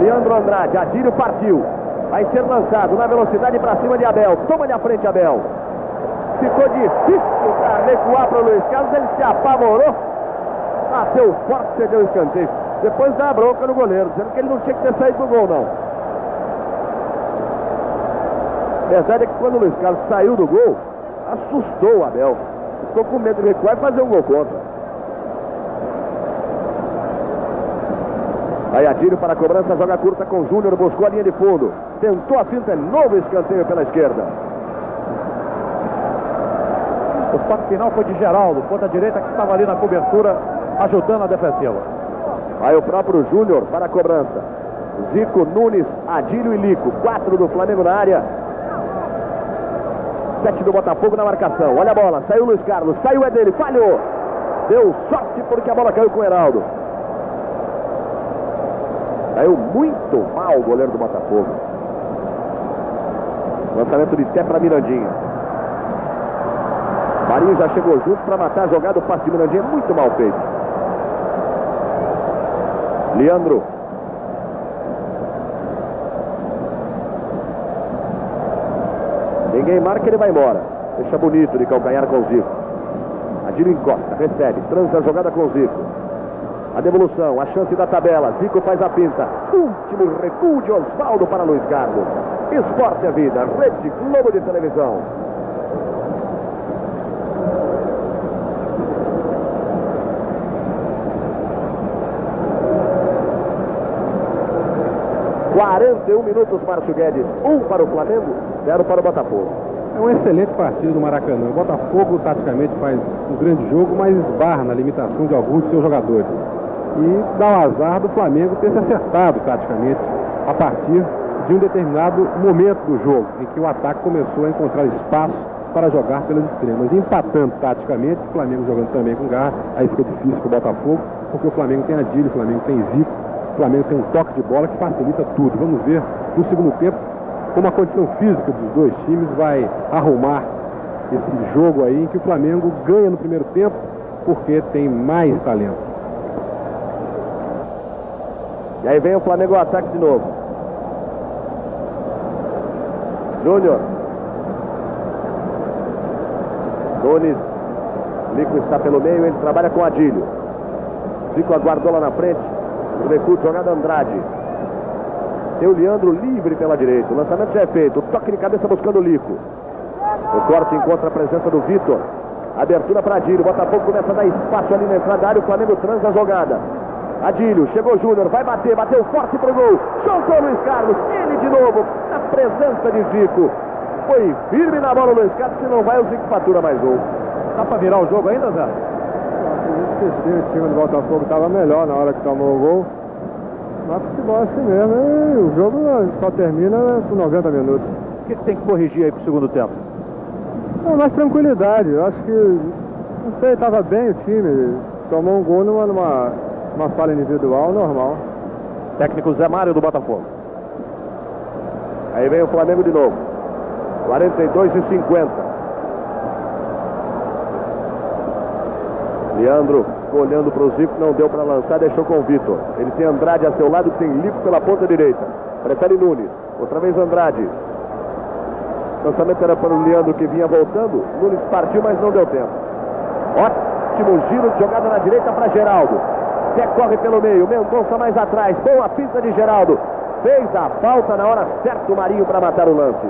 Leandro Andrade, Adílio partiu. Vai ser lançado na velocidade para cima de Abel. Toma de frente, Abel. Ficou difícil para recuar para o Luiz Carlos. Ele se apavorou. Bateu forte, cedeu o escanteio. Depois dá a bronca no goleiro, dizendo que ele não tinha que ter saído do gol, não. A verdade é que quando o Luiz Carlos saiu do gol, assustou o Abel. Ficou com medo de recuar e fazer um gol contra. Aí Adílio para a cobrança, joga curta com Júnior, buscou a linha de fundo. Tentou a finta, novo escanteio pela esquerda. O toque final foi de Geraldo, ponta direita que estava ali na cobertura, ajudando a defensiva. Aí o próprio Júnior para a cobrança. Zico, Nunes, Adílio e Lico. Quatro do Flamengo na área. sete do Botafogo na marcação. Olha a bola, saiu Luiz Carlos, saiu é dele, falhou. Deu sorte porque a bola caiu com o Heraldo. Saiu muito mal o goleiro do Botafogo. Lançamento de Té para Mirandinha. Marinho já chegou junto para matar a jogada. O passe de Mirandinha é muito mal feito. Leandro. Ninguém marca, ele vai embora. Deixa bonito de calcanhar com o Zico. Adilho encosta, recebe, transa a jogada com o Zico. A devolução, a chance da tabela. Zico faz a pinta. Último recuo de Osvaldo para Luiz Carlos. Esporte a vida, Rede Globo de Televisão. Quarenta um minutos, Márcio Guedes. Um para o Flamengo, zero para o Botafogo. É um excelente partido do Maracanã. O Botafogo, taticamente, faz um grande jogo, mas esbarra na limitação de alguns de seus jogadores. E dá o azar do Flamengo ter se acertado taticamente a partir de um determinado momento do jogo, em que o ataque começou a encontrar espaço para jogar pelas extremas. Empatando taticamente, o Flamengo jogando também com garra, aí fica difícil para o Botafogo, porque o Flamengo tem Adílio, o Flamengo tem Zico, o Flamengo tem um toque de bola que facilita tudo. Vamos ver no segundo tempo como a condição física dos dois times vai arrumar esse jogo aí, em que o Flamengo ganha no primeiro tempo, porque tem mais talento. E aí vem o Flamengo ao ataque de novo. Júnior. Nunes. Lico está pelo meio, ele trabalha com Adílio. Zico aguardou lá na frente. O recuo de jogada Andrade. Tem o Leandro livre pela direita. O lançamento já é feito. Toque de cabeça buscando o Lico. O corte encontra a presença do Vitor. Abertura para Adílio. Botafogo começa a dar espaço ali na entrada da área. O Flamengo transa a jogada. Adílio, chegou Júnior, vai bater, bateu forte pro gol. Soltou Luiz Carlos, ele de novo, na presença de Zico. Foi firme na bola o Luiz Carlos, se não vai o Zico fatura mais gol. Dá pra virar o jogo ainda, Zé? O time do Botafogo estava melhor na hora que tomou o gol. Mas futebol é assim mesmo. E o jogo só termina com 90 minutos. O que, que tem que corrigir aí pro segundo tempo? Não, mais tranquilidade. Eu acho que, não sei, estava bem o time. Tomou um gol numa, numa uma falha individual normal. Técnico Zé Mário do Botafogo. Aí vem o Flamengo de novo. 42 e 50. Leandro olhando para o Zico, não deu para lançar, deixou com o Vitor. Ele tem Andrade a seu lado, tem Lico pela ponta direita. Prefere Nunes. Outra vez Andrade. Lançamento era para o Leandro que vinha voltando. Nunes partiu, mas não deu tempo. Ótimo giro de jogada na direita para Geraldo. Zé corre pelo meio, Mendonça mais atrás, boa pista de Geraldo. Fez a falta na hora certa o Marinho para matar o lance.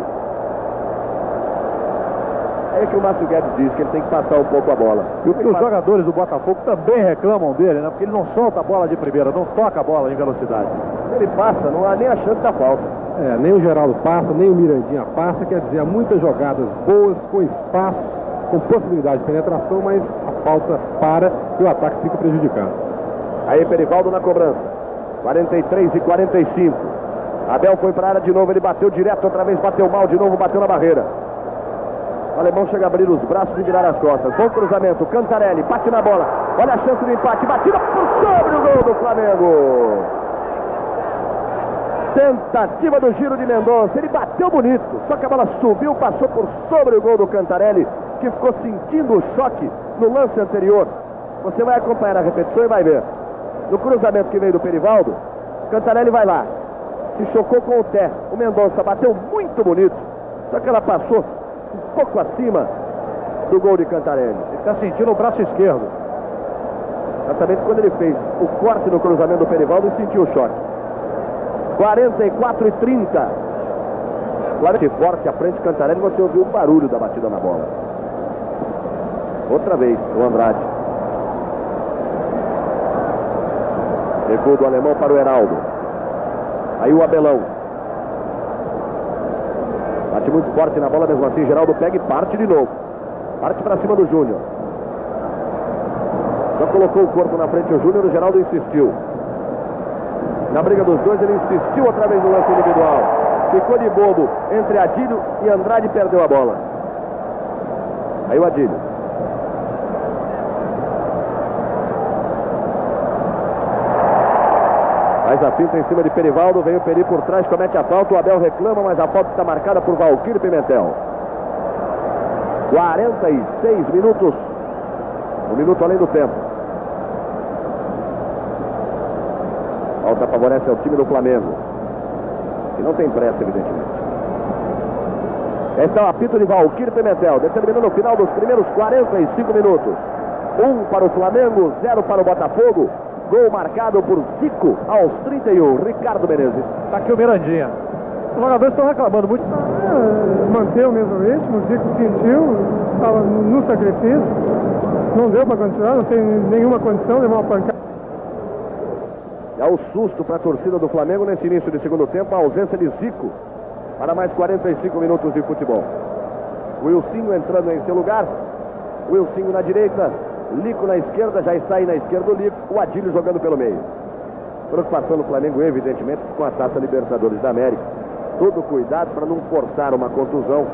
É que o Márcio Guedes diz que ele tem que passar um pouco a bola. E os jogadores do Botafogo também reclamam dele, né? Porque ele não solta a bola de primeira, não toca a bola em velocidade. Ele passa, não há nem a chance da falta. É, nem o Geraldo passa, nem o Mirandinha passa, quer dizer, há muitas jogadas boas, com espaço, com possibilidade de penetração, mas a falta para e o ataque fica prejudicado. Aí Perivaldo na cobrança. 43 e 45. Abel foi para a área de novo, ele bateu direto, outra vez bateu mal de novo, bateu na barreira. O alemão chega a abrir os braços e virar as costas. Bom cruzamento, Cantarelli, bate na bola. Olha a chance do empate, batida por sobre o gol do Flamengo. Tentativa do giro de Mendonça, ele bateu bonito, só que a bola subiu, passou por sobre o gol do Cantarelli, que ficou sentindo o choque no lance anterior. Você vai acompanhar a repetição e vai ver. No cruzamento que veio do Perivaldo, Cantarelli vai lá. Se chocou com o Té. O Mendonça bateu muito bonito. Só que ela passou um pouco acima do gol de Cantarelli. Ele está sentindo o braço esquerdo. Exatamente quando ele fez o corte no cruzamento do Perivaldo e sentiu o choque. 44 e 30. Claro forte à frente Cantarelli, você ouviu o barulho da batida na bola. Outra vez, o Andrade. Recuo do alemão para o Heraldo. Aí o Abelão. Bate muito forte na bola mesmo assim. Geraldo pega e parte de novo. Parte para cima do Júnior. Só colocou o corpo na frente o Júnior. O Geraldo insistiu. Na briga dos dois, ele insistiu outra vez no lance individual. Ficou de bobo entre Adílio e Andrade perdeu a bola. Aí o Adílio. Faz a finta em cima de Perivaldo, vem o Peri por trás, comete a falta, o Abel reclama, mas a falta está marcada por Valquírio Pimentel. 46 minutos, um minuto além do tempo. Falta favorece ao time do Flamengo, que não tem pressa, evidentemente. Esse é o apito de Valquírio Pimentel, determinando o final dos primeiros 45 minutos. Um para o Flamengo, zero para o Botafogo. Gol marcado por Zico aos 31. Ricardo Menezes. Está aqui o Mirandinha. Os jogadores estão reclamando muito. Ah, manteve o mesmo ritmo, o Zico sentiu, estava no sacrifício. Não deu para continuar, não tem nenhuma condição de levar uma pancada. É o susto para a torcida do Flamengo nesse início de segundo tempo, a ausência de Zico para mais 45 minutos de futebol. Wilsinho entrando em seu lugar, Wilsinho na direita, Lico na esquerda, já está aí na esquerda o Lico, o Adílio jogando pelo meio. Preocupação do Flamengo, evidentemente, com a Taça Libertadores da América. Todo cuidado para não forçar uma contusão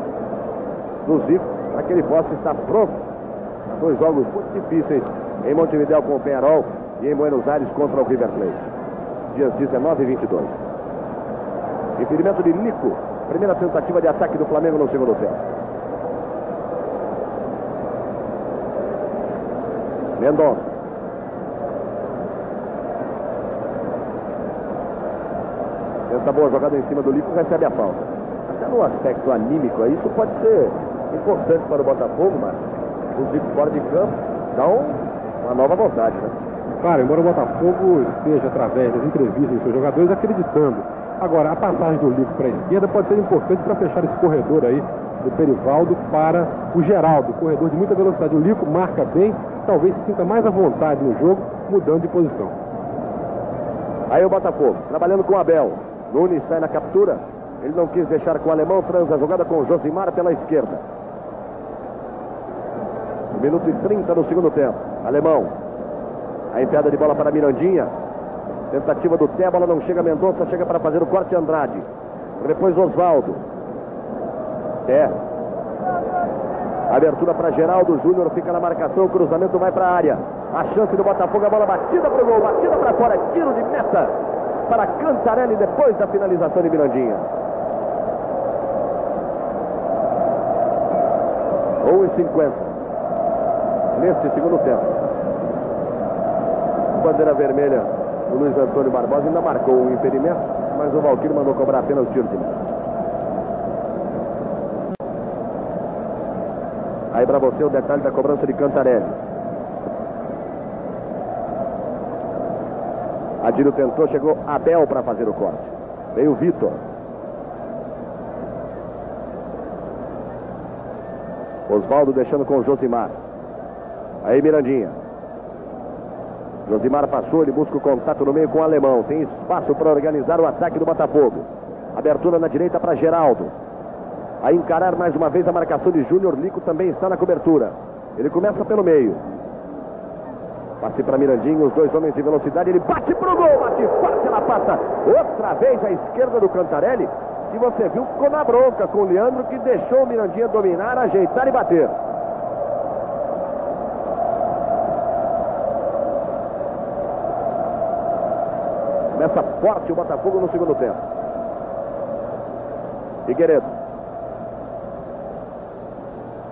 do Zico, para que ele possa estar pronto. Dois jogos muito difíceis em Montevideo com o Penharol e em Buenos Aires contra o River Plate. Dias 19 e 22. Impedimento de Lico. Primeira tentativa de ataque do Flamengo no segundo tempo. Mendonça. Tenta boa jogada em cima do Lico, recebe a falta. Até no aspecto anímico, isso pode ser importante para o Botafogo, mas o Zico fora de campo dá uma nova vontade, né? Claro, embora o Botafogo esteja, através das entrevistas dos seus jogadores, acreditando. Agora, a passagem do Lico para a esquerda pode ser importante para fechar esse corredor aí do Perivaldo para o Geraldo, corredor de muita velocidade. O Lico marca bem, talvez se sinta mais à vontade no jogo, mudando de posição. Aí o Botafogo, trabalhando com o Abel. Nunes sai na captura. Ele não quis deixar com o alemão, transa a jogada com o Josimar pela esquerda. Minuto e 30 no segundo tempo. Alemão. A enfiada de bola para Mirandinha. Tentativa do Té, a bola não chega. Mendonça chega para fazer o corte Andrade. Depois Oswaldo. Té. Abertura para Geraldo Júnior, fica na marcação, o cruzamento vai para a área. A chance do Botafogo, a bola batida para o gol, batida para fora, tiro de meta para Cantarelli depois da finalização de Mirandinha. 1 e 50 neste segundo tempo. Bandeira vermelha, o Luiz Antônio Barbosa ainda marcou um impedimento, mas o Valquírio mandou cobrar apenas o tiro de meta. Aí para você o detalhe da cobrança de Cantarelli. Adílio tentou, chegou Abel para fazer o corte. Veio o Vitor. Oswaldo deixando com o Josimar. Aí Mirandinha. Josimar passou, ele busca o contato no meio com o alemão. Tem espaço para organizar o ataque do Botafogo. Abertura na direita para Geraldo. A encarar mais uma vez a marcação de Júnior Lico também está na cobertura. Ele começa pelo meio. Passe para Mirandinho, os dois homens de velocidade. Ele bate pro gol, bate forte na pata. Outra vez à esquerda do Cantarelli. E você viu, ficou na bronca com o Leandro que deixou o Mirandinha dominar, ajeitar e bater. Começa forte o Botafogo no segundo tempo. Figueiredo.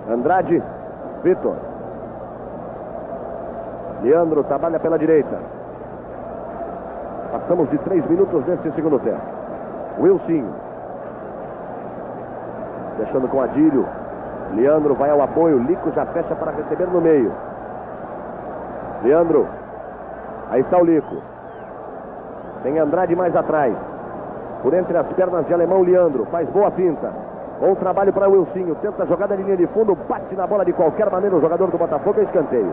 Andrade, Vitor. Leandro trabalha pela direita. Passamos de três minutos nesse segundo tempo. Wilson. Deixando com Adílio. Leandro vai ao apoio. Lico já fecha para receber no meio. Leandro. Aí está o Lico. Tem Andrade mais atrás. Por entre as pernas de alemão, Leandro. Faz boa pinta. Bom trabalho para Wilsinho. Tenta a jogada de linha de fundo. Bate na bola de qualquer maneira o jogador do Botafogo. É escanteio.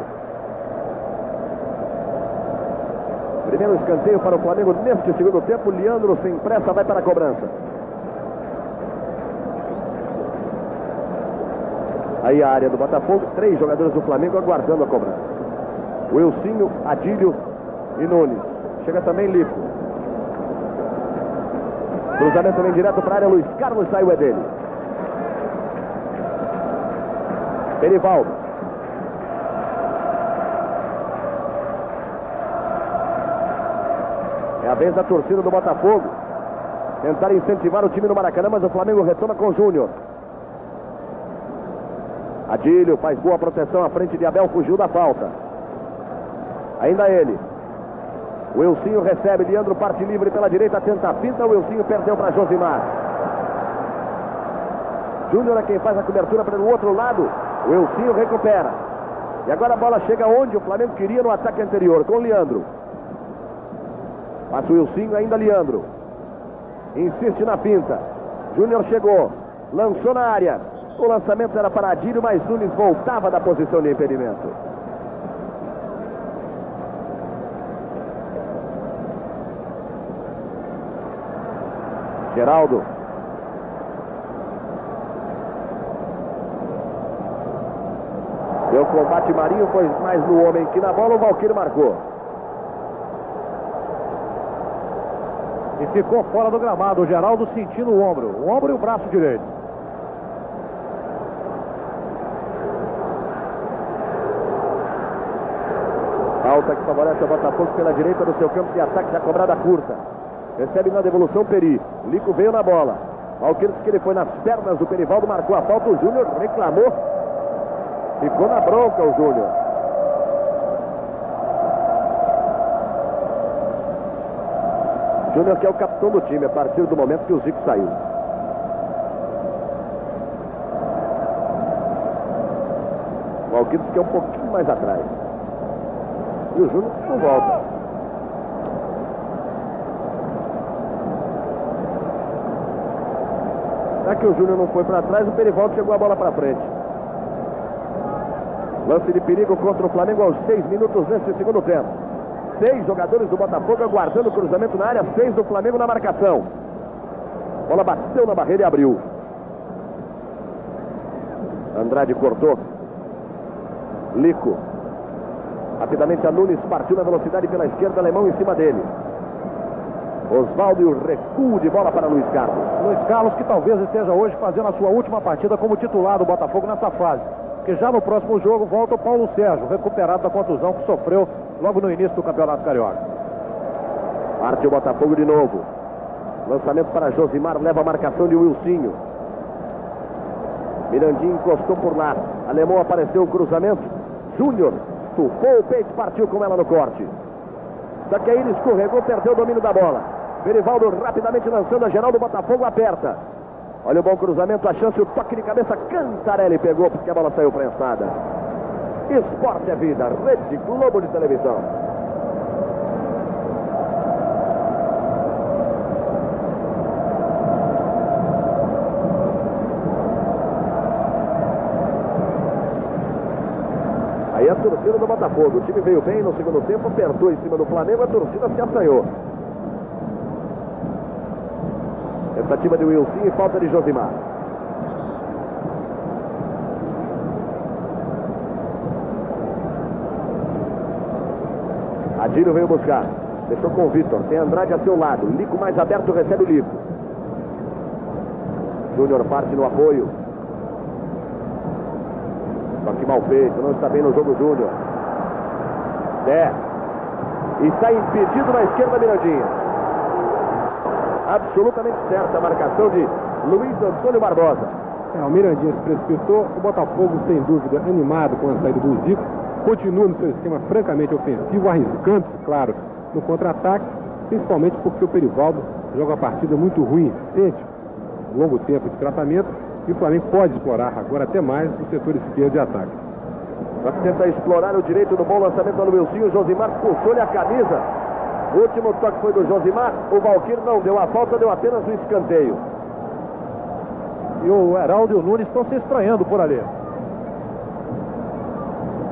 Primeiro escanteio para o Flamengo neste segundo tempo. Leandro sem pressa vai para a cobrança. Aí a área do Botafogo. Três jogadores do Flamengo aguardando a cobrança. Wilsinho, Adílio e Nunes. Chega também Lico. Cruzamento vem direto para a área. Luiz Carlos saiu é dele. Perivaldo. É a vez da torcida do Botafogo. Tentar incentivar o time do Maracanã, mas o Flamengo retoma com o Júnior. Adílio faz boa proteção à frente de Abel, fugiu da falta. Ainda ele. O Elcinho recebe, Leandro parte livre pela direita, tenta a finta, o Elcinho perdeu para Josimar. Júnior é quem faz a cobertura pelo outro lado, Elcinho recupera. E agora a bola chega onde o Flamengo queria no ataque anterior, com o Leandro. Passa o ainda Leandro. Insiste na pinta. Júnior chegou. Lançou na área. O lançamento era para Adílio, mas Nunes voltava da posição de impedimento. Geraldo. Seu combate Marinho foi mais no homem que na bola. O Valquírio marcou. E ficou fora do gramado. O Geraldo sentindo o ombro. O ombro e o braço direito. Falta que favorece o Botafogo pela direita do seu campo de ataque, já cobrada curta. Recebe na devolução Peri. Lico veio na bola. Valqueiros que ele foi nas pernas do Perivaldo, marcou a falta. O Júnior reclamou. Ficou na bronca o Júnior. Júnior que é o capitão do time a partir do momento que o Zico saiu. O Alquitos que é um pouquinho mais atrás. E o Júnior não volta. Já que o Júnior não foi para trás, o Perivaldo chegou a bola para frente. Lance de perigo contra o Flamengo aos seis minutos nesse segundo tempo. Seis jogadores do Botafogo aguardando o cruzamento na área, seis do Flamengo na marcação. Bola bateu na barreira e abriu. Andrade cortou. Lico. Rapidamente a Nunes partiu na velocidade pela esquerda, alemão em cima dele. Oswaldo e o recuo de bola para Luiz Carlos. Luiz Carlos que talvez esteja hoje fazendo a sua última partida como titular do Botafogo nessa fase. Porque já no próximo jogo volta o Paulo Sérgio, recuperado da contusão que sofreu logo no início do Campeonato Carioca. Parte o Botafogo de novo. Lançamento para Josimar, leva a marcação de Wilsinho. Mirandinho encostou por lá. Alemão apareceu o cruzamento. Júnior estufou o peito, partiu com ela no corte. Só que aí ele escorregou, perdeu o domínio da bola. Verivaldo rapidamente lançando a geral do Botafogo, aperta. Olha o bom cruzamento, a chance, o toque de cabeça. Cantarelli pegou porque a bola saiu prensada. Esporte é vida, Rede Globo de televisão. Aí a torcida do Botafogo. O time veio bem no segundo tempo, apertou em cima do Flamengo, a torcida se assanhou. Tentativa de Wilson e falta de Josimar. Adílio veio buscar. Deixou com o Vitor. Tem Andrade a seu lado. Lico mais aberto recebe o Lico. Júnior parte no apoio. Só que mal feito. Não está bem no jogo Júnior. É. E sai impedido na esquerda Mirandinha. Absolutamente certa a marcação de Luiz Antônio Barbosa. É, o Mirandinha se precipitou. O Botafogo, sem dúvida, animado com a saída do Zico continua no seu esquema francamente ofensivo, arriscando, claro, no contra-ataque, principalmente porque o Perivaldo joga a partida muito ruim, sente longo tempo de tratamento e o Flamengo pode explorar agora até mais o setor esquerdo de ataque. Só que tenta explorar o direito do bom lançamento do Wilson, o Josimar puxou-lhe a camisa. O último toque foi do Josimar, o Valquir não deu a falta, deu apenas o escanteio. E o Heraldo e o Nunes estão se estranhando por ali.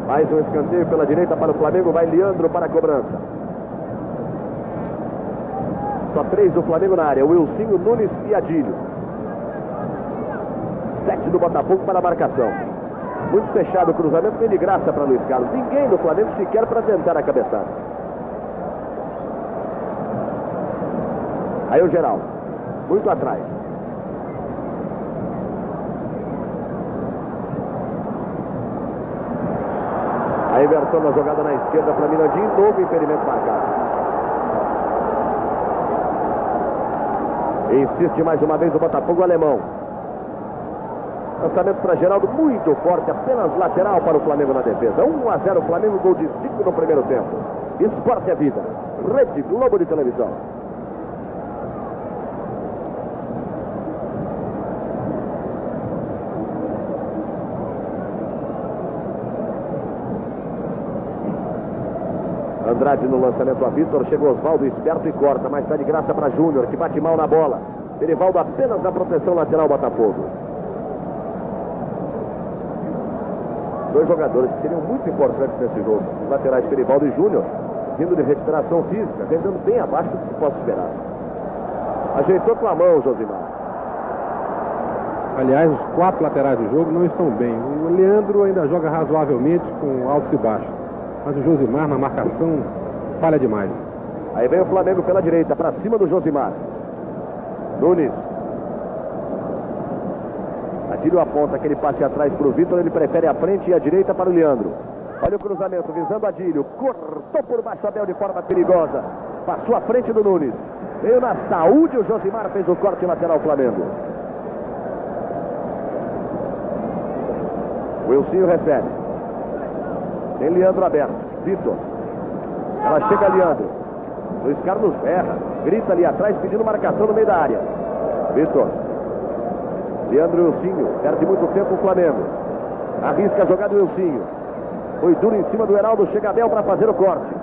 Mais um escanteio pela direita para o Flamengo. Vai Leandro para a cobrança. Só três do Flamengo na área. Wilsinho, Nunes e Adílio. Sete do Botafogo para a marcação. Muito fechado o cruzamento. Vem de graça para Luiz Carlos. Ninguém do Flamengo sequer para tentar a cabeçada. Aí o geral. Muito atrás. A inversão na jogada na esquerda para Mirandinho, novo impedimento marcado. Insiste mais uma vez o Botafogo alemão. Lançamento para Geraldo, muito forte, apenas lateral para o Flamengo na defesa. 1 a 0 Flamengo, gol de 5 no primeiro tempo. Esporte é vida. Rede Globo de televisão. Andrade no lançamento a Vitor, chegou Oswaldo esperto e corta, mas está de graça para Júnior, que bate mal na bola. Perivaldo apenas na proteção lateral Botafogo. Dois jogadores que seriam muito importantes nesse jogo. Os laterais Perivaldo e Júnior, vindo de recuperação física, rendendo bem abaixo do que se possa esperar. Ajeitou com a mão, Josimar. Aliás, os quatro laterais do jogo não estão bem. O Leandro ainda joga razoavelmente com altos e baixos. Mas o Josimar na marcação falha demais. Aí vem o Flamengo pela direita, para cima do Josimar. Nunes. Atílio aponta aquele passe atrás para o Vitor, ele prefere a frente e a direita para o Leandro. Olha o cruzamento, visando Adílio. Cortou por baixo Abel de forma perigosa. Passou à frente do Nunes. Veio na saúde, o Josimar fez o corte lateral Flamengo. Wilson recebe. Tem Leandro aberto. Vitor. Ela chega Leandro. Luiz Carlos erra. Grita ali atrás pedindo marcação no meio da área. Vitor. Leandro Wilcinho. Perde muito tempo o Flamengo. Arrisca a jogada do Wilcinho. Foi duro em cima do Heraldo. Chega Abel para fazer o corte.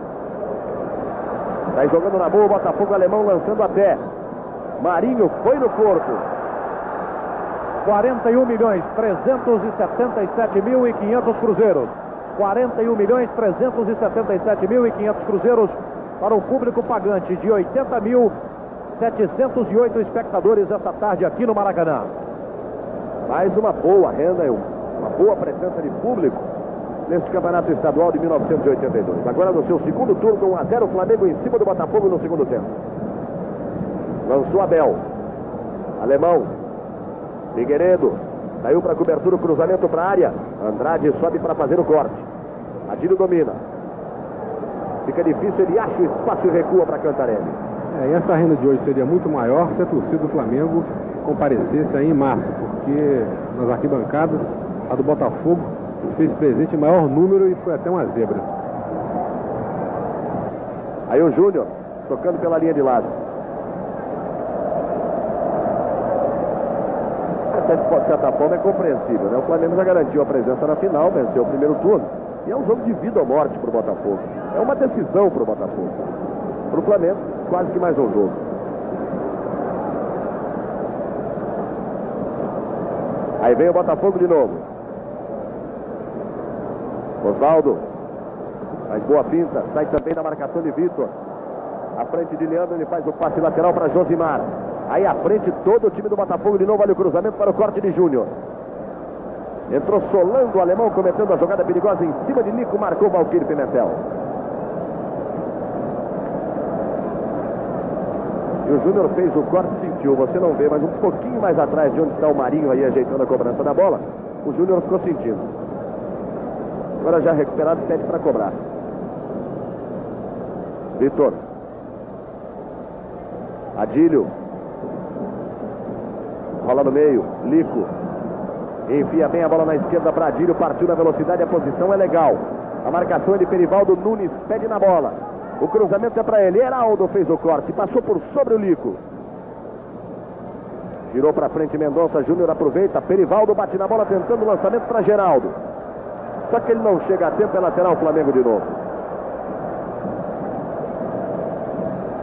Sai jogando na boa o Botafogo alemão lançando a pé. Marinho foi no corpo. 41 milhões 377 mil e 500 cruzeiros. 41 milhões 377 mil e 500 cruzeiros para um público pagante de 80 mil 708 espectadores esta tarde aqui no Maracanã. Mais uma boa renda, uma boa presença de público neste campeonato estadual de 1982. Agora no seu segundo turno, 1 a 0 Flamengo em cima do Botafogo no segundo tempo. Lançou Abel. Alemão. Figueiredo. Saiu para cobertura, o cruzamento para a área. Andrade sobe para fazer o corte. Adílio domina. Fica difícil, ele acha o espaço e recua para Cantarelli. É, e essa renda de hoje seria muito maior se a torcida do Flamengo comparecesse aí em março, porque nas arquibancadas, a do Botafogo fez presente em maior número e foi até uma zebra. Aí o Júnior, tocando pela linha de lado. Até de certa forma é compreensível, né? O Flamengo já garantiu a presença na final, venceu o primeiro turno. E é um jogo de vida ou morte para o Botafogo. É uma decisão para o Botafogo. Para o Flamengo, quase que mais um jogo. Aí vem o Botafogo de novo. Osvaldo. Faz boa pinta. Sai também na marcação de Vitor. À frente de Leandro, ele faz o passe lateral para Josimar. Aí à frente todo o time do Botafogo de novo. Olha o cruzamento para o corte de Júnior. Entrou solando o alemão, cometendo a jogada perigosa em cima de Nico, marcou Valquírio Pimentel. E o Júnior fez o corte, sentiu, você não vê, mas um pouquinho mais atrás de onde está o Marinho aí ajeitando a cobrança da bola, o Júnior ficou sentindo. Agora já recuperado, pede para cobrar. Vitor. Adílio. Rola no meio. Lico. Enfia bem a bola na esquerda para Adílio, partiu na velocidade, a posição é legal. A marcação é de Perivaldo Nunes, pede na bola. O cruzamento é para ele. Heraldo fez o corte, passou por sobre o Lico. Girou para frente Mendonça Júnior, aproveita. Perivaldo bate na bola, tentando o lançamento para Geraldo. Só que ele não chega a tempo, é lateral Flamengo de novo.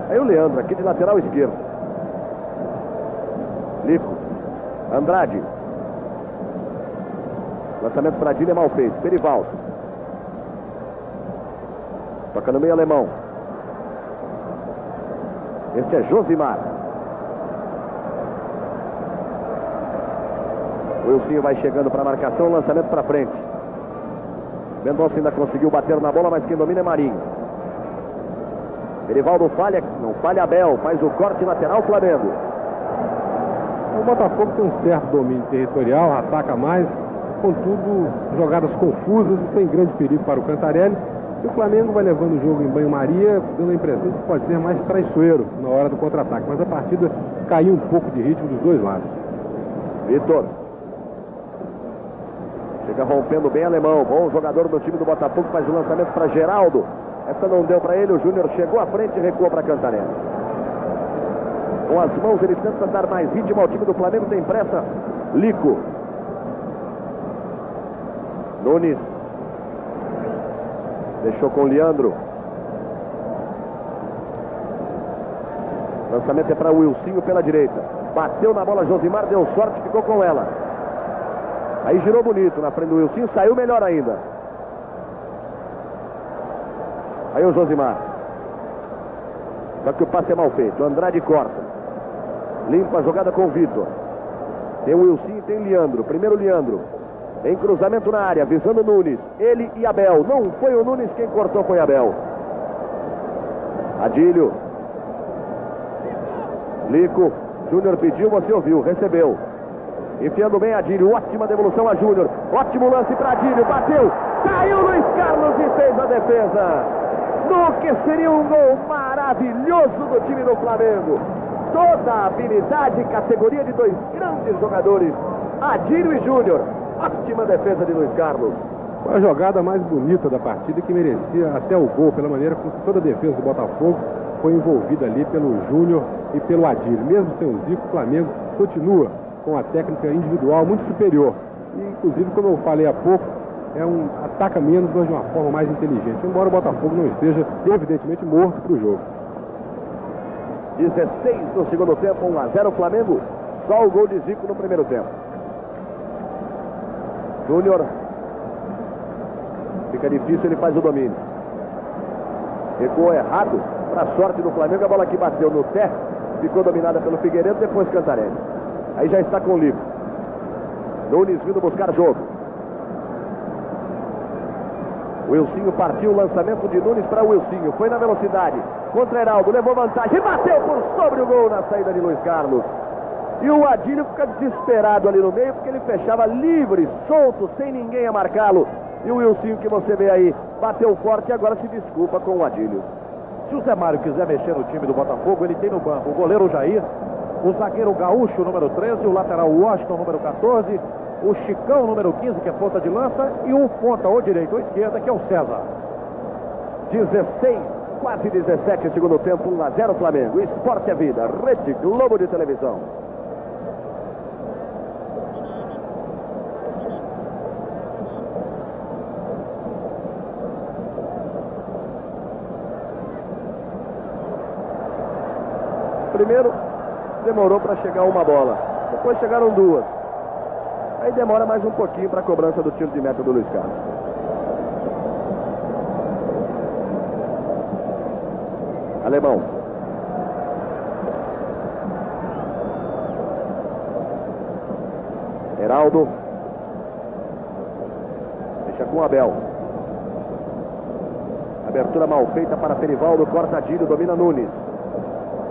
Aí o Leandro, aqui de lateral esquerdo. Lico. Andrade. Lançamento para Dília, mal feito. Perivaldo. Toca no meio alemão. Este é Josimar. O Wilson vai chegando para a marcação, lançamento para frente. Mendonça ainda conseguiu bater na bola, mas quem domina é Marinho. Perivaldo falha, não falha Abel, faz o corte lateral Flamengo. O Botafogo tem um certo domínio territorial, ataca mais, contudo, jogadas confusas e sem grande perigo para o Cantarelli. E o Flamengo vai levando o jogo em banho-maria, dando a impressão de que pode ser mais traiçoeiro na hora do contra-ataque. Mas a partida caiu um pouco de ritmo dos dois lados. Vitor. Chega rompendo bem alemão. Bom jogador do time do Botafogo, faz o lançamento para Geraldo. Essa não deu para ele. O Júnior chegou à frente e recuou para Cantarelli. Com as mãos ele tenta dar mais ritmo ao time do Flamengo. Tem pressa. Lico. Nunes. Deixou com o Leandro. Lançamento é para o Wilsinho pela direita. Bateu na bola Josimar, deu sorte, ficou com ela. Aí girou bonito na frente do Wilsinho, saiu melhor ainda. Aí o Josimar. Só que o passe é mal feito. Andrade corta. Limpa a jogada com o Vitor. Tem o Wilson, tem Leandro. Primeiro Leandro. Em cruzamento na área, visando Nunes. Ele e Abel. Não foi o Nunes quem cortou, foi Abel. Adílio. Lico. Júnior pediu, você ouviu, recebeu. Enfiando bem Adílio. Ótima devolução a Júnior. Ótimo lance para Adílio. Bateu. Caiu Luiz Carlos e fez a defesa. No que seria um gol maravilhoso do time do Flamengo. Toda a habilidade e categoria de dois grandes jogadores, Adílio e Júnior. Ótima defesa de Luiz Carlos. Foi a jogada mais bonita da partida que merecia até o gol, pela maneira como toda a defesa do Botafogo foi envolvida ali pelo Júnior e pelo Adílio. Mesmo sem o Zico, o Flamengo continua com a técnica individual muito superior. E, inclusive, como eu falei há pouco, é um ataca menos, mas de uma forma mais inteligente. Embora o Botafogo não esteja, evidentemente, morto para o jogo. 16 no segundo tempo, 1 a 0 Flamengo. Só o gol de Zico no primeiro tempo. Júnior. Fica difícil, ele faz o domínio. Recuou errado. Para sorte do Flamengo, a bola que bateu no pé ficou dominada pelo Figueiredo, depois Cantarelli. Aí já está com o Lico. Nunes vindo buscar jogo. Wilsinho partiu o lançamento de Nunes para Wilsinho. Foi na velocidade. Contra Heraldo. Levou vantagem. Bateu por sobre o gol na saída de Luiz Carlos. E o Adílio fica desesperado ali no meio porque ele fechava livre, solto, sem ninguém a marcá-lo. E o Wilsinho que você vê aí bateu forte e agora se desculpa com o Adílio. Se o Zé Mário quiser mexer no time do Botafogo, ele tem no banco o goleiro Jair, o zagueiro Gaúcho, número 13, o lateral Washington, número 14, o Chicão, número 15, que é ponta de lança, e o ponta ou direito ou esquerda, que é o César. 16, quase 17, segundo tempo, 1 a 0 Flamengo. Esporte é vida, Rede Globo de televisão. Primeiro, demorou para chegar uma bola. Depois chegaram duas. Aí demora mais um pouquinho para a cobrança do tiro de meta do Luiz Carlos. Alemão. Heraldo. Deixa com Abel. Abertura mal feita para Perivaldo. Corta Dílio, domina Nunes.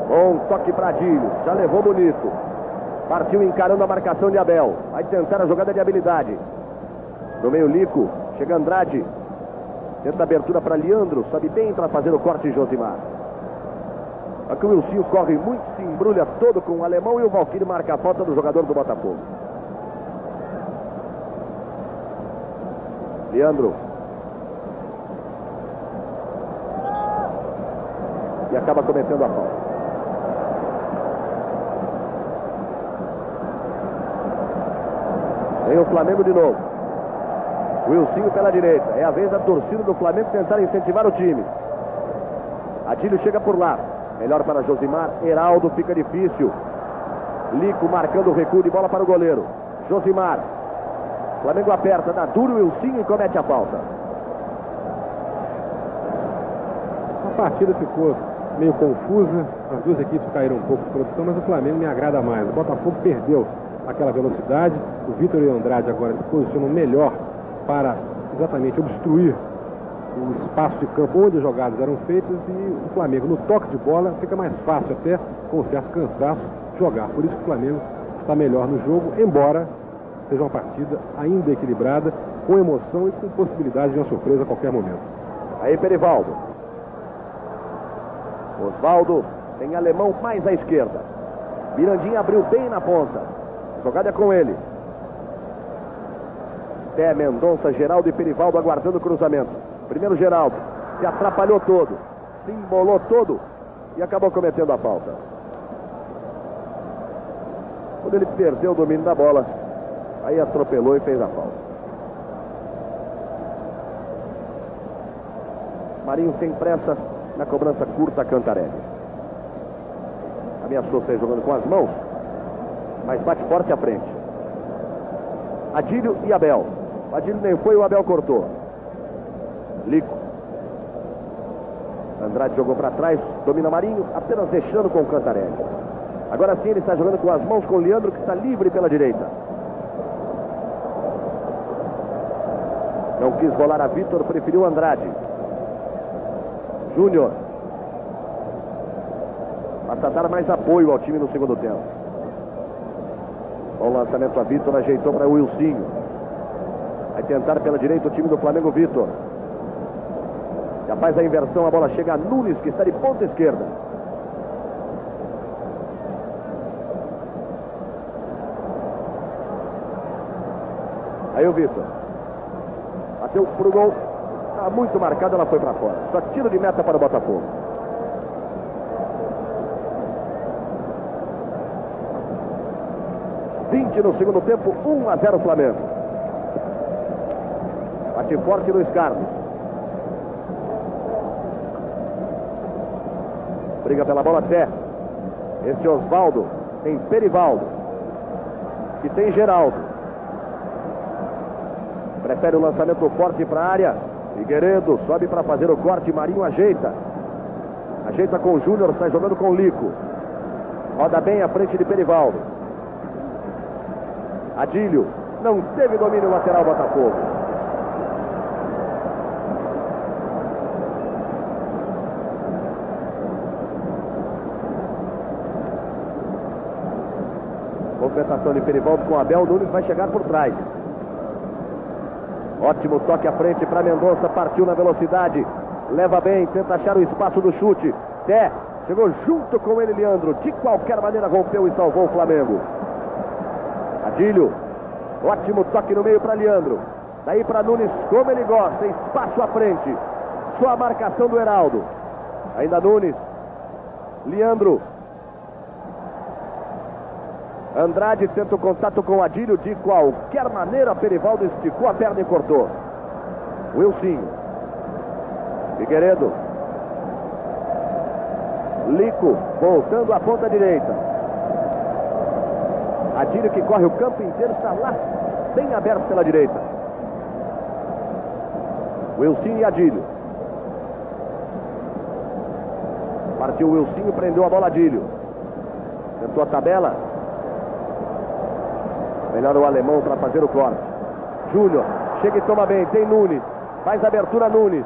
Bom toque para Dílio. Já levou bonito. Partiu encarando a marcação de Abel. Vai tentar a jogada de habilidade. No meio, Lico. Chega Andrade. Tenta abertura para Leandro. Sobe bem para fazer o corte Josimar. Aqui o Wilson corre muito, se embrulha todo com o alemão e o Valquírio marca a falta do jogador do Botafogo. Leandro. E acaba cometendo a falta. Vem o Flamengo de novo. Wilsinho pela direita. É a vez da torcida do Flamengo tentar incentivar o time. Adílio chega por lá. Melhor para Josimar. Heraldo fica difícil. Lico marcando o recuo de bola para o goleiro. Josimar. Flamengo aperta, dá duro o Wilsinho e comete a falta. A partida ficou meio confusa. As duas equipes caíram um pouco de produção, mas o Flamengo me agrada mais. O Botafogo perdeu aquela velocidade. O Vitor e Andrade agora se posicionam melhor para exatamente obstruir o espaço de campo onde as jogadas eram feitas e o Flamengo no toque de bola fica mais fácil até com certo cansaço jogar. Por isso que o Flamengo está melhor no jogo, embora seja uma partida ainda equilibrada, com emoção e com possibilidade de uma surpresa a qualquer momento. Aí Perivaldo. Osvaldo tem alemão mais à esquerda. Mirandinha abriu bem na ponta. Jogada é com ele. Té, Mendonça, Geraldo e Perivaldo aguardando o cruzamento. Primeiro Geraldo. Se atrapalhou todo. Se embolou todo. E acabou cometendo a falta. Quando ele perdeu o domínio da bola, aí atropelou e fez a falta. Marinho sem pressa na cobrança curta Cantarelli. Ameaçou ser jogando com as mãos, mas bate forte à frente. Adílio e Abel. Adílio nem foi, o Abel cortou. Lico. Andrade jogou para trás, domina Marinho, apenas deixando com o Cantarelli. Agora sim ele está jogando com as mãos com o Leandro, que está livre pela direita. Não quis rolar a Vitor, preferiu Andrade. Júnior. Passa a dar mais apoio ao time no segundo tempo. Bom lançamento a Vitor, ajeitou para o Wilsinho. Vai tentar pela direita o time do Flamengo Vitor. Já faz a inversão, a bola chega a Nunes, que está de ponta esquerda. Aí o Vitor. Bateu pro gol. Está muito marcado, ela foi para fora. Só tiro de meta para o Botafogo. Vinte no segundo tempo, 1 a 0 Flamengo. Bate forte Luiz Carlos. Briga pela bola até. Esse Osvaldo tem Perivaldo. E tem Geraldo. Prefere o lançamento forte para a área. Figueiredo sobe para fazer o corte. Marinho ajeita. Ajeita com o Júnior, sai jogando com o Lico. Roda bem à frente de Perivaldo. Adílio. Não teve domínio lateral Botafogo. Movimentação de Perivaldo com Abel Nunes vai chegar por trás. Ótimo toque à frente para Mendonça, partiu na velocidade. Leva bem, tenta achar o espaço do chute. Té, chegou junto com ele, Leandro. De qualquer maneira rompeu e salvou o Flamengo. Adílio, ótimo toque no meio para Leandro. Daí para Nunes, como ele gosta, espaço à frente. Só a marcação do Heraldo. Ainda Nunes. Leandro. Andrade tenta o contato com Adílio de qualquer maneira. Perivaldo esticou a perna e cortou. Wilsinho. Figueiredo. Lico voltando à ponta direita. Adílio que corre o campo inteiro, está lá bem aberto pela direita. Wilsinho e Adílio. Partiu o Wilsinho, prendeu a bola Adílio. Tentou a tabela. Melhor o alemão para fazer o corte. Júnior, chega e toma bem. Tem Nunes. Faz abertura Nunes.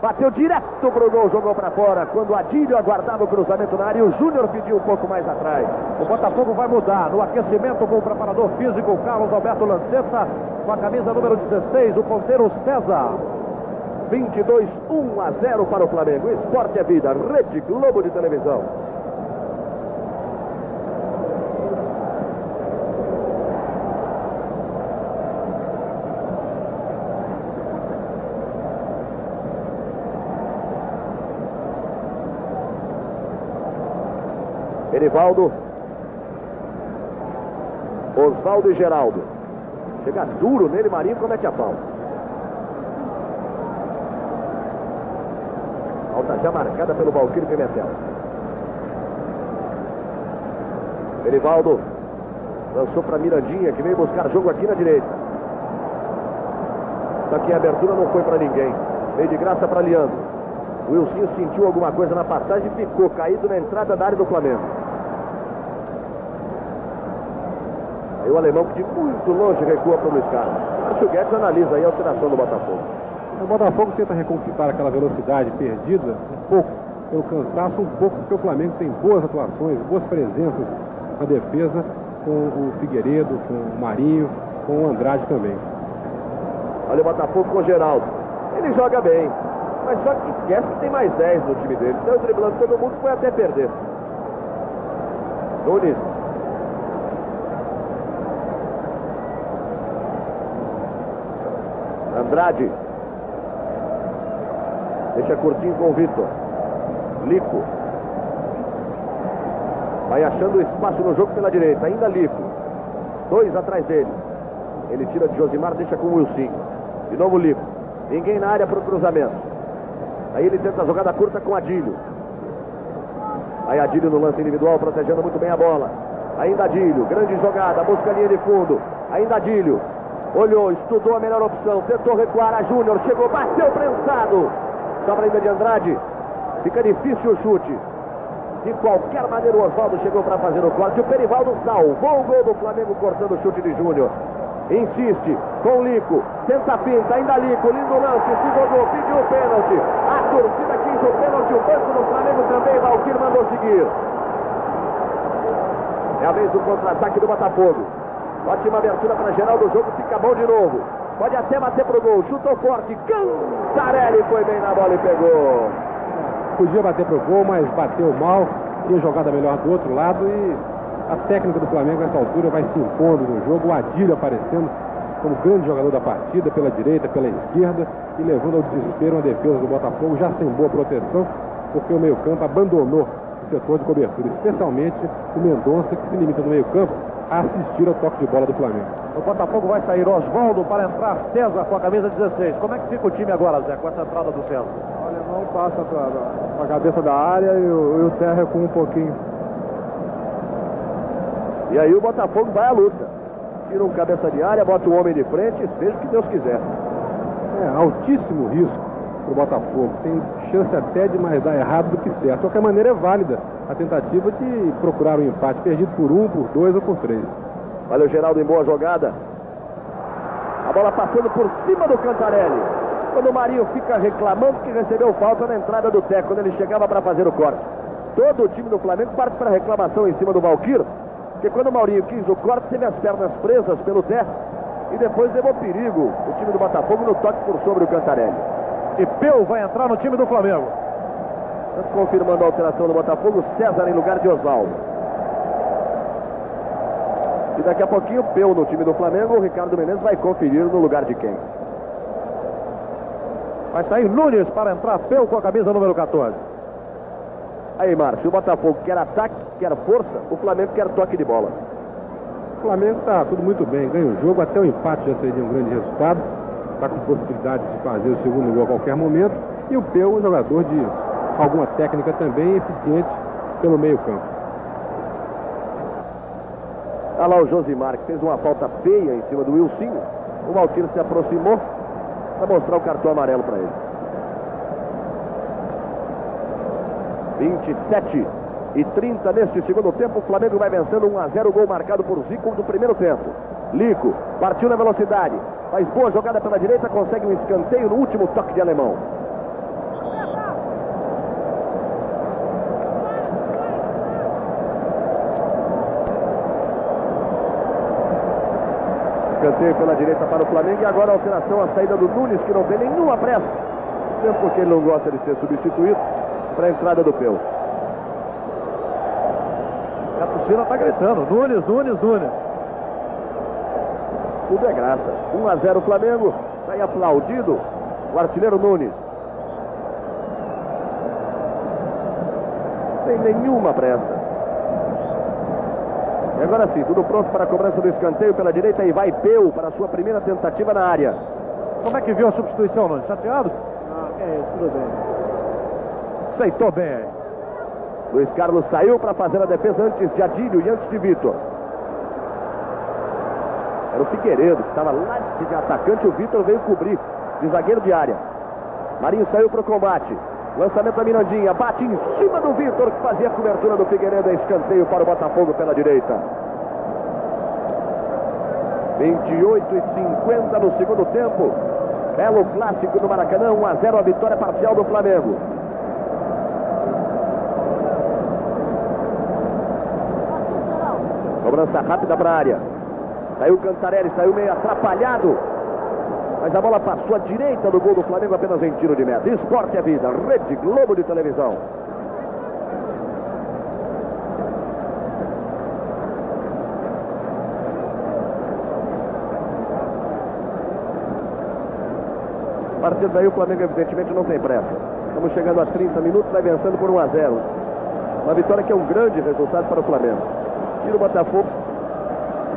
Bateu direto pro gol, jogou para fora. Quando o Adílio aguardava o cruzamento na área, o Júnior pediu um pouco mais atrás. O Botafogo vai mudar no aquecimento com o preparador físico Carlos Alberto Lanceta, com a camisa número 16, o ponteiro César. 22, 1 a 0 para o Flamengo. Esporte é vida. Rede Globo de televisão. Erivaldo. Osvaldo e Geraldo. Chega duro nele, Marinho comete a falta. Falta já marcada pelo Valquírio Pimentel. Erivaldo lançou para Mirandinha, que veio buscar jogo aqui na direita. Só que a abertura não foi para ninguém. Veio de graça para Leandro. O Wilson sentiu alguma coisa na passagem e ficou caído na entrada da área do Flamengo. Aí o alemão que de muito longe recua para o Luiz Carlos. Acho que o Guedes analisa aí a alteração do Botafogo. O Botafogo tenta reconquistar aquela velocidade perdida um pouco pelo cansaço, um pouco porque o Flamengo tem boas atuações, boas presenças na defesa com o Figueiredo, com o Marinho, com o Andrade também. Olha o Botafogo com o Geraldo. Ele joga bem. Mas só que esquece que tem mais 10 no time dele. Então driblando todo mundo foi até perder. Nunes. Andrade. Deixa curtinho com o Vitor. Lico. Vai achando espaço no jogo pela direita. Ainda Lico. Dois atrás dele. Ele tira de Josimar, deixa com o Wilson. De novo Lico. Ninguém na área para o cruzamento. Aí ele tenta a jogada curta com Adílio. Aí Adílio no lance individual, protegendo muito bem a bola. Ainda Adílio, grande jogada, busca a linha de fundo. Ainda Adílio. Olhou, estudou a melhor opção, tentou recuar a Júnior, chegou, bateu prensado. Sobra ainda de Andrade. Fica difícil o chute. De qualquer maneira, o Oswaldo chegou para fazer o corte. O Perivaldo salvou o gol do Flamengo cortando o chute de Júnior. Insiste com Lico. Tenta pinta, ainda Lico. Lindo lance, se jogou, pediu o pênalti. A torcida quis o pênalti. O banco do Flamengo também. Valquir mandou seguir. É a vez do contra-ataque do Botafogo. Ótima abertura para geral do jogo. Fica bom de novo. Pode até bater pro gol. Chutou forte. Cantarelli foi bem na bola e pegou. Podia bater pro gol, mas bateu mal. Tinha jogada melhor do outro lado e a técnica do Flamengo nessa altura vai se impondo no jogo. O Adílio aparecendo como grande jogador da partida, pela direita, pela esquerda, e levando ao desespero uma defesa do Botafogo, já sem boa proteção, porque o meio-campo abandonou o setor de cobertura, especialmente o Mendonça, que se limita no meio-campo assistir ao toque de bola do Flamengo. O Botafogo vai sair Oswaldo para entrar César com a camisa 16. Como é que fica o time agora, Zé, com essa entrada do César? O alemão passa para a cabeça da área e o, e o Serra com um pouquinho. E aí o Botafogo vai à luta. Tira um cabeça de área, bota o homem de frente seja o que Deus quiser. É, altíssimo risco para o Botafogo. Tem chance até de mais dar errado do que certo. De qualquer maneira é válida a tentativa de procurar um empate perdido por um, por dois ou por três. O Geraldo em boa jogada. A bola passando por cima do Cantarelli. Quando o Marinho fica reclamando que recebeu falta na entrada do Teco, quando ele chegava para fazer o corte. Todo o time do Flamengo parte para reclamação em cima do Valquir, porque quando o Maurinho quis o corte, teve as pernas presas pelo Teco e depois levou perigo o time do Botafogo no toque por sobre o Cantarelli. E Peu vai entrar no time do Flamengo. Confirmando a alteração do Botafogo, César em lugar de Oswaldo. E daqui a pouquinho, Peu no time do Flamengo, o Ricardo Menezes vai conferir no lugar de quem. Vai sair Nunes para entrar Peu com a camisa número 14. Aí, Márcio, o Botafogo quer ataque, quer força, o Flamengo quer toque de bola. O Flamengo está tudo muito bem, ganha o jogo, até o empate já seria um grande resultado. Está com possibilidade de fazer o segundo gol a qualquer momento. E o Peu, um jogador de alguma técnica também eficiente pelo meio campo. Olha lá o Josimar, que fez uma falta feia em cima do Wilson. O Valquir se aproximou para mostrar o cartão amarelo para ele. 27 e 30 neste segundo tempo. O Flamengo vai vencendo 1 a 0. Gol marcado por Zico do primeiro tempo. Lico partiu na velocidade. Faz boa jogada pela direita. Consegue um escanteio no último toque de alemão. Escanteio pela direita para o Flamengo. E agora a alteração, a saída do Nunes, que não tem nenhuma pressa. Mesmo porque ele não gosta de ser substituído para a entrada do Peu. Torcida está gritando. Nunes, Nunes, Nunes. Tudo é graça. 1 a 0 Flamengo. Sai aplaudido o artilheiro Nunes. Sem nenhuma pressa. E agora sim, tudo pronto para a cobrança do escanteio pela direita e vai Peu para a sua primeira tentativa na área. Como é que viu a substituição, Nunes? Chateado? Ah, é, tudo bem. Aceitou bem aí. Luiz Carlos saiu para fazer a defesa antes de Adílio e antes de Vitor. Era o Figueiredo, que estava lá de atacante. O Vitor veio cobrir de zagueiro de área. Marinho saiu para o combate. Lançamento da Mirandinha. Bate em cima do Vitor, que fazia a cobertura do Figueiredo. Escanteio para o Botafogo pela direita. 28 e 50 no segundo tempo. Belo clássico do Maracanã. 1 a 0 a vitória parcial do Flamengo. Cobrança rápida para a área. Saiu Cantarelli, saiu meio atrapalhado. Mas a bola passou à direita do gol do Flamengo apenas em tiro de meta. Esporte é vida, Rede Globo de televisão. A partir daí o Flamengo evidentemente não tem pressa. Estamos chegando a 30 minutos, vai vencendo por 1 a 0. Uma vitória que é um grande resultado para o Flamengo. Tira o Botafogo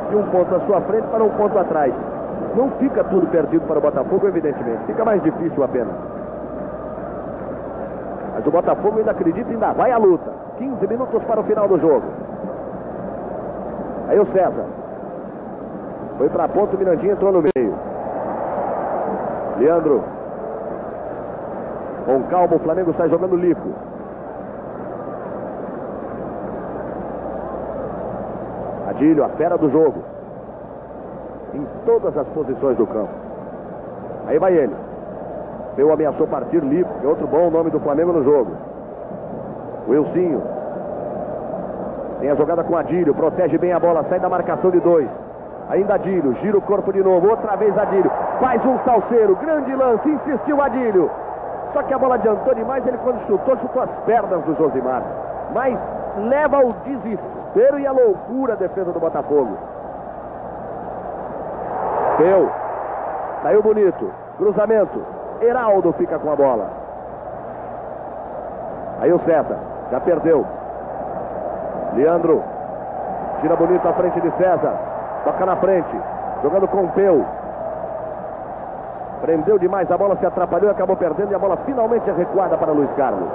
de um ponto à sua frente para um ponto atrás. Não fica tudo perdido para o Botafogo, evidentemente. Fica mais difícil apenas. Mas o Botafogo ainda acredita e ainda vai à luta. 15 minutos para o final do jogo. Aí o César. Foi para a ponta, o Mirandinha entrou no meio. Leandro. Com calma, o Flamengo sai jogando limpo. Adílio, a fera do jogo. Em todas as posições do campo. Aí vai ele. Meu ameaçou partir que é outro bom nome do Flamengo no jogo. Wilsinho. Tem a jogada com Adílio, protege bem a bola, sai da marcação de dois. Ainda Adílio, gira o corpo de novo, outra vez Adílio. Faz um salseiro, grande lance, insistiu Adílio. Só que a bola adiantou demais, ele quando chutou, chutou as pernas do Josimar. Mas leva ao desespero e a loucura a defesa do Botafogo. Deu. Saiu bonito. Cruzamento. Heraldo fica com a bola. Aí o César. Já perdeu. Leandro. Tira bonito à frente de César. Toca na frente. Jogando com o Peu. Prendeu demais a bola, se atrapalhou e acabou perdendo. E a bola finalmente é recuada para Luiz Carlos.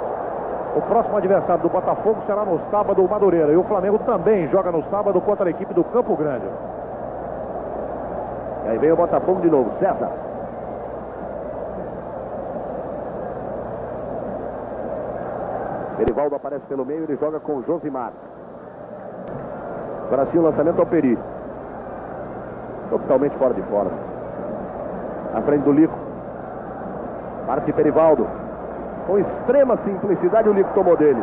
O próximo adversário do Botafogo será no sábado o Madureira. E o Flamengo também joga no sábado contra a equipe do Campo Grande. E aí vem o Botafogo de novo. César. Erivaldo aparece pelo meio, ele joga com o Josimar. Agora sim o lançamento ao Peri. Totalmente fora de forma. À frente do Lico. Parte Perivaldo. Com extrema simplicidade o Lico tomou dele.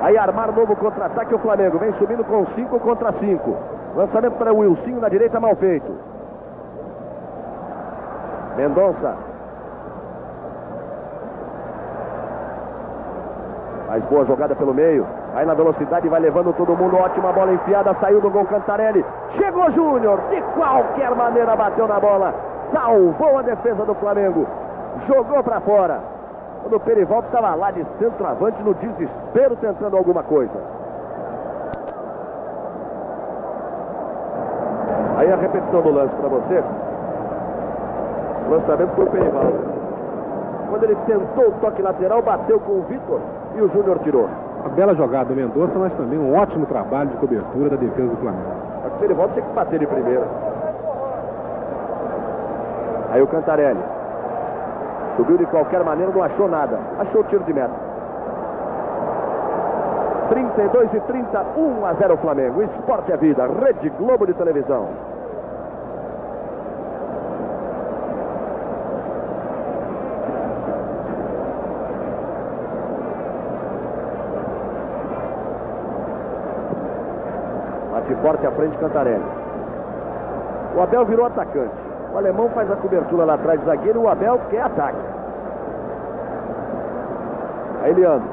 Aí armar novo contra-ataque o Flamengo. Vem subindo com 5 contra 5. Lançamento para o Wilsinho na direita, mal feito. Mendonça. Faz boa jogada pelo meio. Vai na velocidade, vai levando todo mundo. Ótima bola enfiada. Saiu do gol Cantarelli. Chegou Júnior. De qualquer maneira bateu na bola. Salvou a defesa do Flamengo. Jogou para fora. Quando o Perivaldo estava lá de centroavante no desespero tentando alguma coisa. Aí a repetição do lance para você. O lançamento foi o Perivaldo. Quando ele tentou o toque lateral, bateu com o Vitor e o Júnior tirou. Uma bela jogada do Mendonça, mas também um ótimo trabalho de cobertura da defesa do Flamengo. Só que o Perivaldo tinha que bater de primeira. Aí o Cantarelli. Subiu de qualquer maneira, não achou nada. Achou o tiro de meta. 32 e 30, 1 a 0 Flamengo. Esporte é vida. Rede Globo de televisão. Bate forte à frente Cantarelli. O Abel virou atacante. O alemão faz a cobertura lá atrás do zagueiro. O Abel quer ataque. Aí Leandro.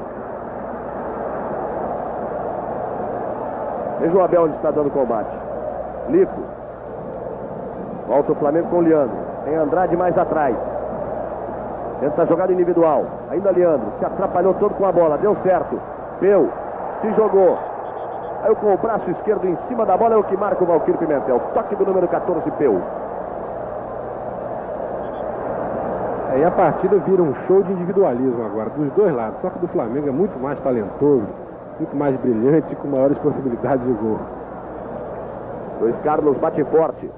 Veja o Abel onde está dando combate. Lico. Volta o Flamengo com o Leandro. Tem Andrade mais atrás. Tenta a jogada individual. Ainda Leandro. Se atrapalhou todo com a bola. Deu certo. Peu. Se jogou. Aí com o braço esquerdo em cima da bola é o que marca o Valquírio Pimentel. Toque do número 14, Peu. E a partida vira um show de individualismo agora, dos dois lados. Só que do Flamengo é muito mais talentoso, muito mais brilhante com maiores possibilidades de gol. Luiz Carlos bate forte.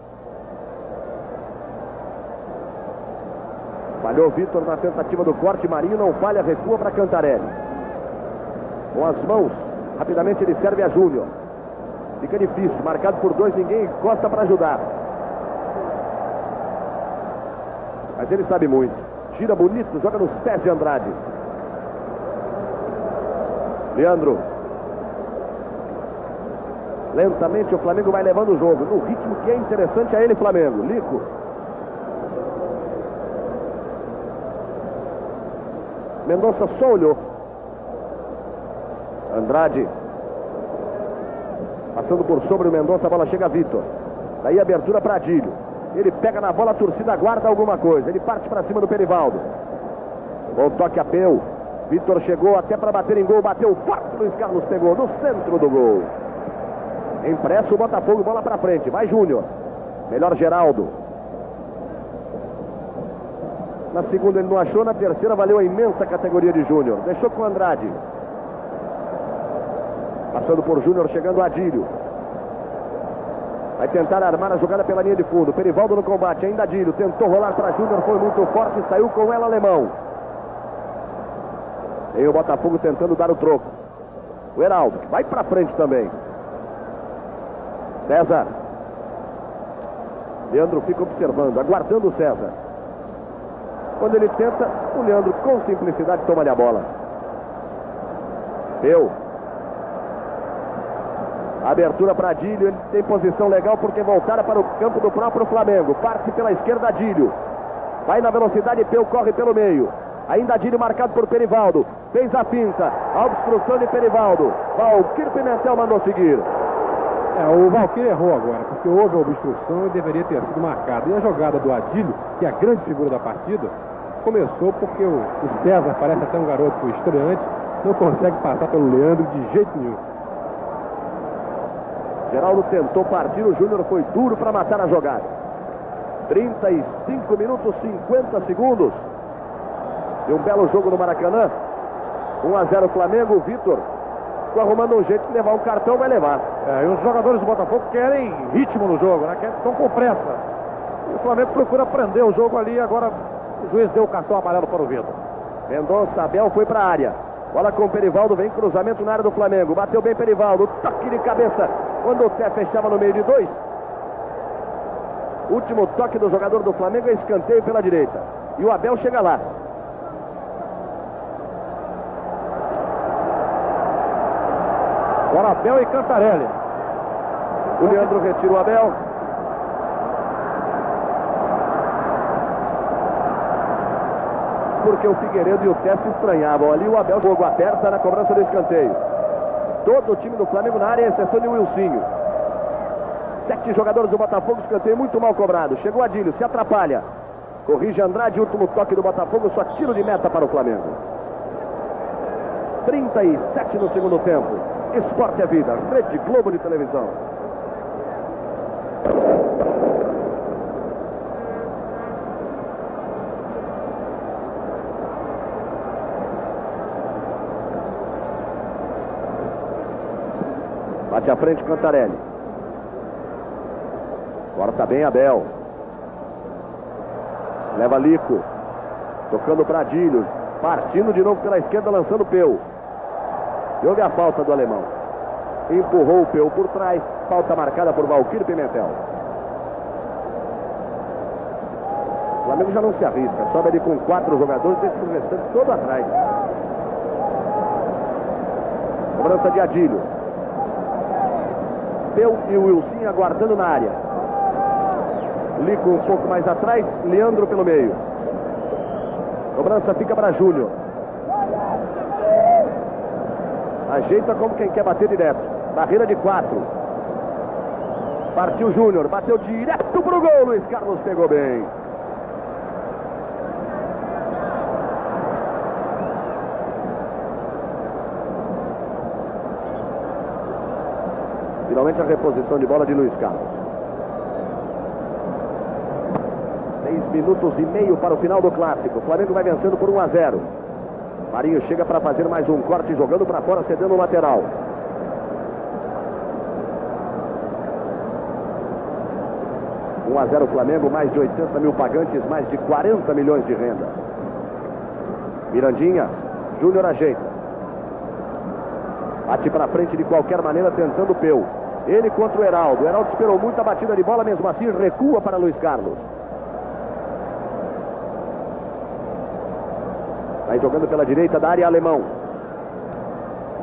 Falhou Vitor na tentativa do corte. Marinho não falha, recua para Cantarelli. Com as mãos, rapidamente ele serve a Júnior. Fica difícil, marcado por dois, ninguém encosta para ajudar. Mas ele sabe muito. Gira bonito, joga nos pés de Andrade. Leandro. Lentamente o Flamengo vai levando o jogo. No ritmo que é interessante a ele, Flamengo. Lico. Mendonça só olhou. Andrade. Passando por sobre o Mendonça, a bola chega a Vitor. Daí abertura para Adílio. Ele pega na bola, a torcida guarda alguma coisa. Ele parte para cima do Perivaldo. Bom toque a Peu. Vitor chegou até para bater em gol, bateu forte, Luiz Carlos pegou no centro do gol. Impresso o Botafogo, bola para frente. Vai Júnior. Melhor Geraldo. Na segunda ele não achou, na terceira valeu a imensa categoria de Júnior. Deixou com Andrade. Passando por Júnior, chegando Adílio. Vai tentar armar a jogada pela linha de fundo. Perivaldo no combate, ainda Adílio. Tentou rolar para Júnior, foi muito forte, saiu com ela alemão. E o Botafogo tentando dar o troco. O Heraldo, vai para frente também. César. Leandro fica observando, aguardando o César. Quando ele tenta, o Leandro com simplicidade toma-lhe a bola. Deu. Abertura para Dílio, ele tem posição legal porque voltaram para o campo do próprio Flamengo. Parte pela esquerda Dílio. Vai na velocidade, Peu corre pelo meio. Ainda Dílio marcado por Perivaldo. Fez a pinta. A obstrução de Perivaldo. Valquir Pimentel mandou seguir. É, o Valquir errou agora, porque houve a obstrução e deveria ter sido marcado. E a jogada do Adílio, que é a grande figura da partida, começou porque o, o César parece até um garoto estreante, não consegue passar pelo Leandro de jeito nenhum. Geraldo tentou partir, o Júnior foi duro para matar a jogada. 35 minutos 50 segundos. E um belo jogo no Maracanã. 1 a 0 Flamengo, o Vitor ficou arrumando um jeito de levar um cartão, vai levar. É, e os jogadores do Botafogo querem ritmo no jogo, né? Estão com pressa. E o Flamengo procura prender o jogo ali, agora o juiz deu o cartão amarelo para o Vitor. Mendonça, Abel foi para a área. Bola com o Perivaldo, vem cruzamento na área do Flamengo. Bateu bem Perivaldo, toque de cabeça. Quando o Té fechava no meio de dois. Último toque do jogador do Flamengo é escanteio pela direita. E o Abel chega lá. Agora Abel e Cantarelli. O Leandro retira o Abel. Porque o Figueiredo e o Té se estranhavam ali. O Abel jogo aperta na cobrança do escanteio. Todo o time do Flamengo na área, exceção de Wilsinho. Sete jogadores do Botafogo, escanteio muito mal cobrado. Chegou Adílio, se atrapalha. Corrige Andrade, último toque do Botafogo, só tiro de meta para o Flamengo. 37 no segundo tempo. Esporte é vida. Rede Globo de televisão. Bate à frente Cantarelli. Corta bem Abel. Leva Lico. Tocando para Adílio. Partindo de novo pela esquerda, lançando Peu. E houve a falta do alemão. Empurrou o Peu por trás. Falta marcada por Valquírio Pimentel. O Flamengo já não se arrisca. Sobe ali com quatro jogadores, deixa o restante todo atrás. Cobrança de Adílio. Peu e o Wilson aguardando na área. Lico um pouco mais atrás, Leandro pelo meio. Cobrança fica para Júnior. Ajeita como quem quer bater direto. Barreira de quatro. Partiu Júnior, bateu direto pro gol. Luiz Carlos pegou bem. Finalmente a reposição de bola de Luiz Carlos. Seis minutos e meio para o final do clássico. O Flamengo vai vencendo por 1 a 0. Marinho chega para fazer mais um corte, jogando para fora, cedendo o lateral. Um a 0 Flamengo, mais de 80 mil pagantes, mais de 40 milhões de renda. Mirandinha, Júnior ajeita. Bate para frente de qualquer maneira, tentando o Peu. Ele contra o Heraldo. O Heraldo esperou muita batida de bola, mesmo assim recua para Luiz Carlos. Vai jogando pela direita da área alemão.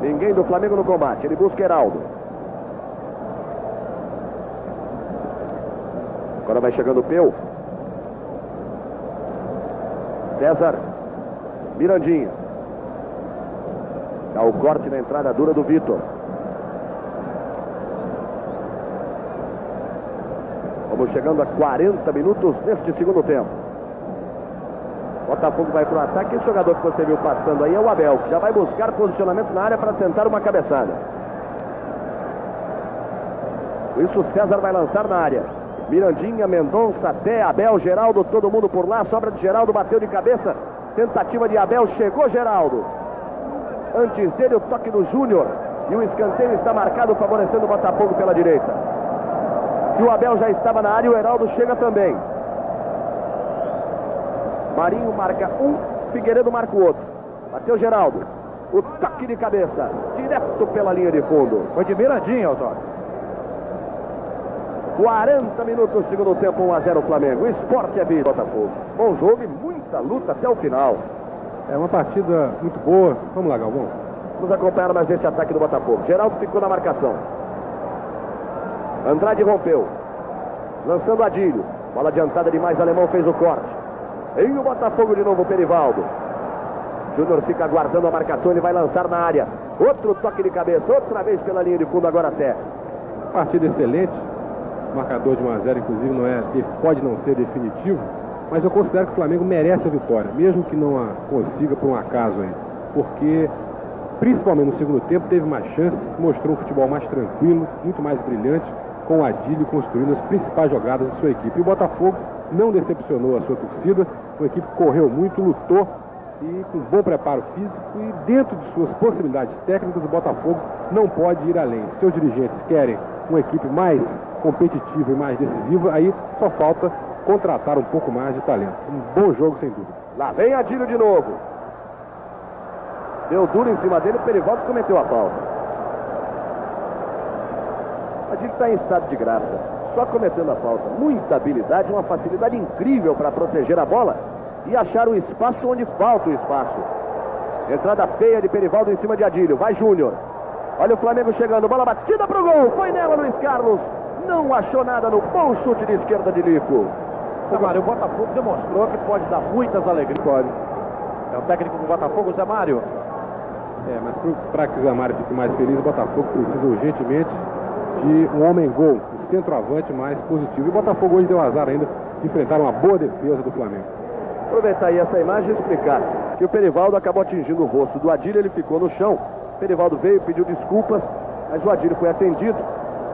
Ninguém do Flamengo no combate. Ele busca Heraldo. Agora vai chegando o Peu. César. Mirandinha. Dá o corte na entrada dura do Vitor. Vamos chegando a 40 minutos neste segundo tempo. Botafogo vai para o ataque. Esse jogador que você viu passando aí é o Abel, que já vai buscar posicionamento na área para tentar uma cabeçada. Com isso, César vai lançar na área. Mirandinha, Mendonça, até Abel, Geraldo, todo mundo por lá. Sobra de Geraldo, bateu de cabeça. Tentativa de Abel, chegou Geraldo. Antes dele, o toque do Júnior. E o escanteio está marcado, favorecendo o Botafogo pela direita. E o Abel já estava na área e o Heraldo chega também. Marinho marca um, Figueiredo marca o outro. Bateu Geraldo. O toque de cabeça, direto pela linha de fundo. Foi de miradinha o toque. 40 minutos, segundo tempo, 1 a 0 Flamengo. O esporte é vida, Botafogo. Bom jogo e muita luta até o final. É uma partida muito boa. Vamos lá, Galvão. Vamos acompanhar mais esse ataque do Botafogo. Geraldo ficou na marcação. Andrade rompeu. Lançando Adílio. Bola adiantada demais, alemão fez o corte. Em o Botafogo de novo, Perivaldo. Júnior fica aguardando a marcação, ele vai lançar na área. Outro toque de cabeça, outra vez pela linha de fundo, agora até. Partida excelente. Marcador de 1 a 0 inclusive, não é, pode não ser definitivo, mas eu considero que o Flamengo merece a vitória, mesmo que não a consiga por um acaso aí. Porque, principalmente no segundo tempo, teve mais chances, mostrou um futebol mais tranquilo, muito mais brilhante com Adílio construindo as principais jogadas da sua equipe. E o Botafogo não decepcionou a sua torcida, uma equipe que correu muito, lutou e com bom preparo físico e dentro de suas possibilidades técnicas, o Botafogo não pode ir além. Seus dirigentes querem uma equipe mais competitiva e mais decisiva, aí só falta contratar um pouco mais de talento. Um bom jogo, sem dúvida. Lá vem Adílio de novo. Deu duro em cima dele, o Perivaldo cometeu a falta. Adilho está em estado de graça, só cometendo a falta. Muita habilidade, uma facilidade incrível para proteger a bola e achar o espaço onde falta o espaço. Entrada feia de Perivaldo em cima de Adílio. Vai Júnior. Olha o Flamengo chegando. Bola batida para o gol. Foi nela, Luiz Carlos. Não achou nada no bom chute de esquerda de Lico. Zé Mário, o Botafogo demonstrou que pode dar muitas alegrias. Pode. É o técnico do Botafogo, Zé Mário. É, mas para que o Zé Mário fique mais feliz, o Botafogo precisa urgentemente de um homem-gol, um centroavante mais positivo. E o Botafogo hoje deu azar ainda de enfrentar uma boa defesa do Flamengo. Aproveitar aí essa imagem e explicar que o Perivaldo acabou atingindo o rosto do Adílio, ele ficou no chão. O Perivaldo veio, pediu desculpas, mas o Adílio foi atendido.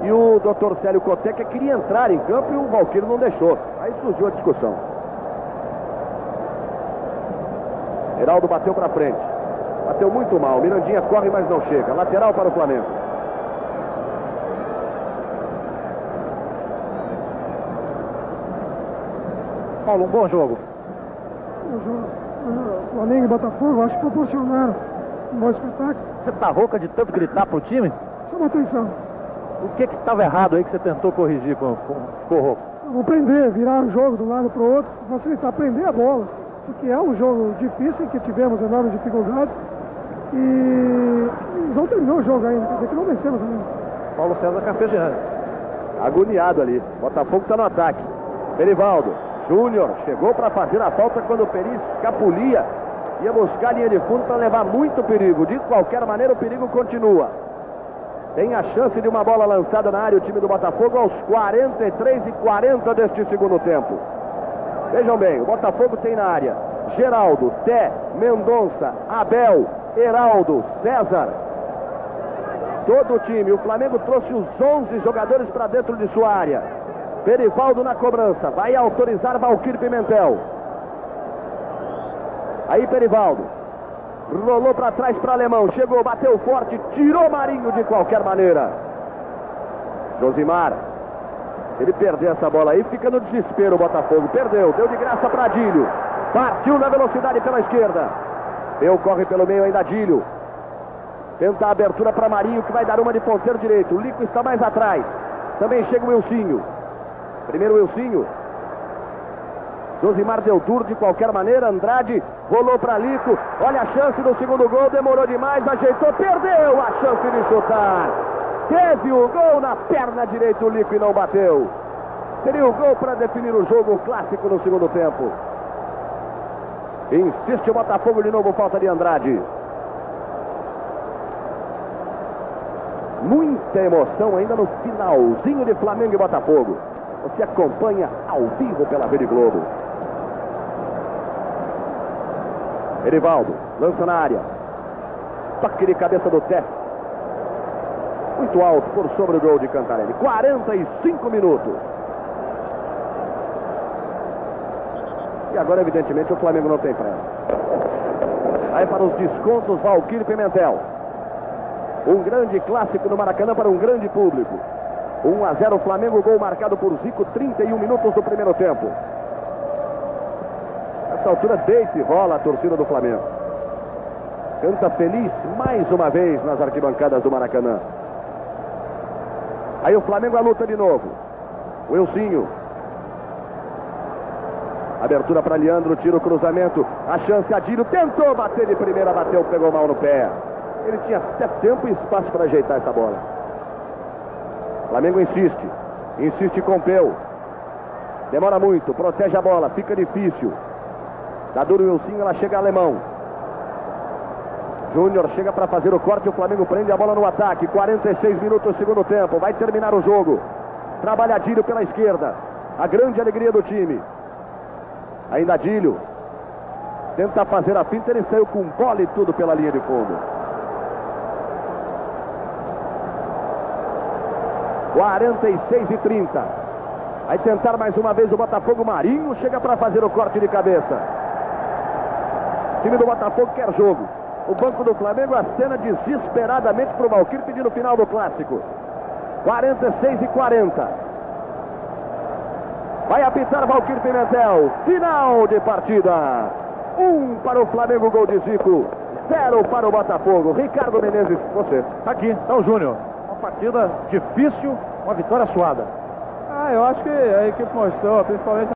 E o doutor Célio Coteca queria entrar em campo e o Valqueiro não deixou. Aí surgiu a discussão. Heraldo bateu para frente. Bateu muito mal. Mirandinha corre, mas não chega. Lateral para o Flamengo. Paulo, um bom jogo. O jogo, o Flamengo e Botafogo, acho que proporcionaram um bom espetáculo. Você tá rouca de tanto gritar pro time? Chama atenção. O que que estava errado aí que você tentou corrigir com, com ficou rouco? Vou prender, virar o jogo de um lado para o outro, facilitar, prender a bola. Porque é um jogo difícil em que tivemos enormes dificuldades. E, e não terminou o jogo ainda, quer dizer que não vencemos ainda. Paulo César Carpegiani. Agoniado ali. Botafogo está no ataque. Perivaldo. Júnior chegou para fazer a falta quando o Peri escapulia. Ia buscar a linha de fundo para levar muito perigo. De qualquer maneira, o perigo continua. Tem a chance de uma bola lançada na área o time do Botafogo aos 43 e 40 deste segundo tempo. Vejam bem, o Botafogo tem na área Geraldo, Té, Mendonça, Abel, Heraldo, César. Todo o time. O Flamengo trouxe os 11 jogadores para dentro de sua área. Perivaldo na cobrança. Vai autorizar Valquir Pimentel. Aí Perivaldo. Rolou para trás para Alemão. Chegou, bateu forte, tirou Marinho de qualquer maneira. Josimar. Ele perdeu essa bola aí, fica no desespero o Botafogo. Perdeu, deu de graça para Dílio. Partiu na velocidade pela esquerda. Eu corre pelo meio ainda Dílio. Tenta a abertura para Marinho, que vai dar uma de ponteiro direito. O Lico está mais atrás. Também chega o Wilsinho. Primeiro Wilsinho. Josimar deu duro de qualquer maneira. Andrade rolou para Lico. Olha a chance do segundo gol. Demorou demais, ajeitou, perdeu a chance de chutar. Teve o gol na perna direita o Lico e não bateu. Seria o gol para definir o jogo clássico no segundo tempo. Insiste o Botafogo de novo, falta de Andrade. Muita emoção ainda no finalzinho de Flamengo e Botafogo. Você acompanha ao vivo pela Rede Globo. Erivaldo, lança na área. Toque de cabeça do Té. Muito alto por sobre o gol de Cantarelli. 45 minutos. E agora, evidentemente, o Flamengo não tem pressa. Aí para os descontos, Valquírio Pimentel. Um grande clássico no Maracanã para um grande público. 1 a 0 Flamengo, gol marcado por Zico, 31 minutos do primeiro tempo. Nessa altura, deita e rola a torcida do Flamengo. Canta feliz mais uma vez nas arquibancadas do Maracanã. Aí o Flamengo a luta de novo. O Elcinho. Abertura para Leandro, tira o cruzamento. A chance, Adílio tentou bater de primeira, bateu, pegou mal no pé. Ele tinha até tempo e espaço para ajeitar essa bola. Flamengo insiste. Insiste com Peu. Demora muito, protege a bola, fica difícil. Dá duro Wilson, ela chega alemão. Júnior chega para fazer o corte, o Flamengo prende a bola no ataque. 46 minutos, segundo tempo. Vai terminar o jogo. Trabalhadilho pela esquerda. A grande alegria do time. Ainda Dílio. Tenta fazer a finta, ele saiu com bola e tudo pela linha de fundo. 46 e 30. Vai tentar mais uma vez o Botafogo. Marinho chega para fazer o corte de cabeça. O time do Botafogo quer jogo. O banco do Flamengo acena desesperadamente para o Valquir pedindo o final do clássico. 46 e 40. Vai apitar Valquir Pimentel. Final de partida. Um para o Flamengo, gol de Zico. Zero para o Botafogo. Ricardo Menezes, você. Aqui, está o Júnior. Partida difícil, uma vitória suada. Ah, eu acho que a equipe mostrou, principalmente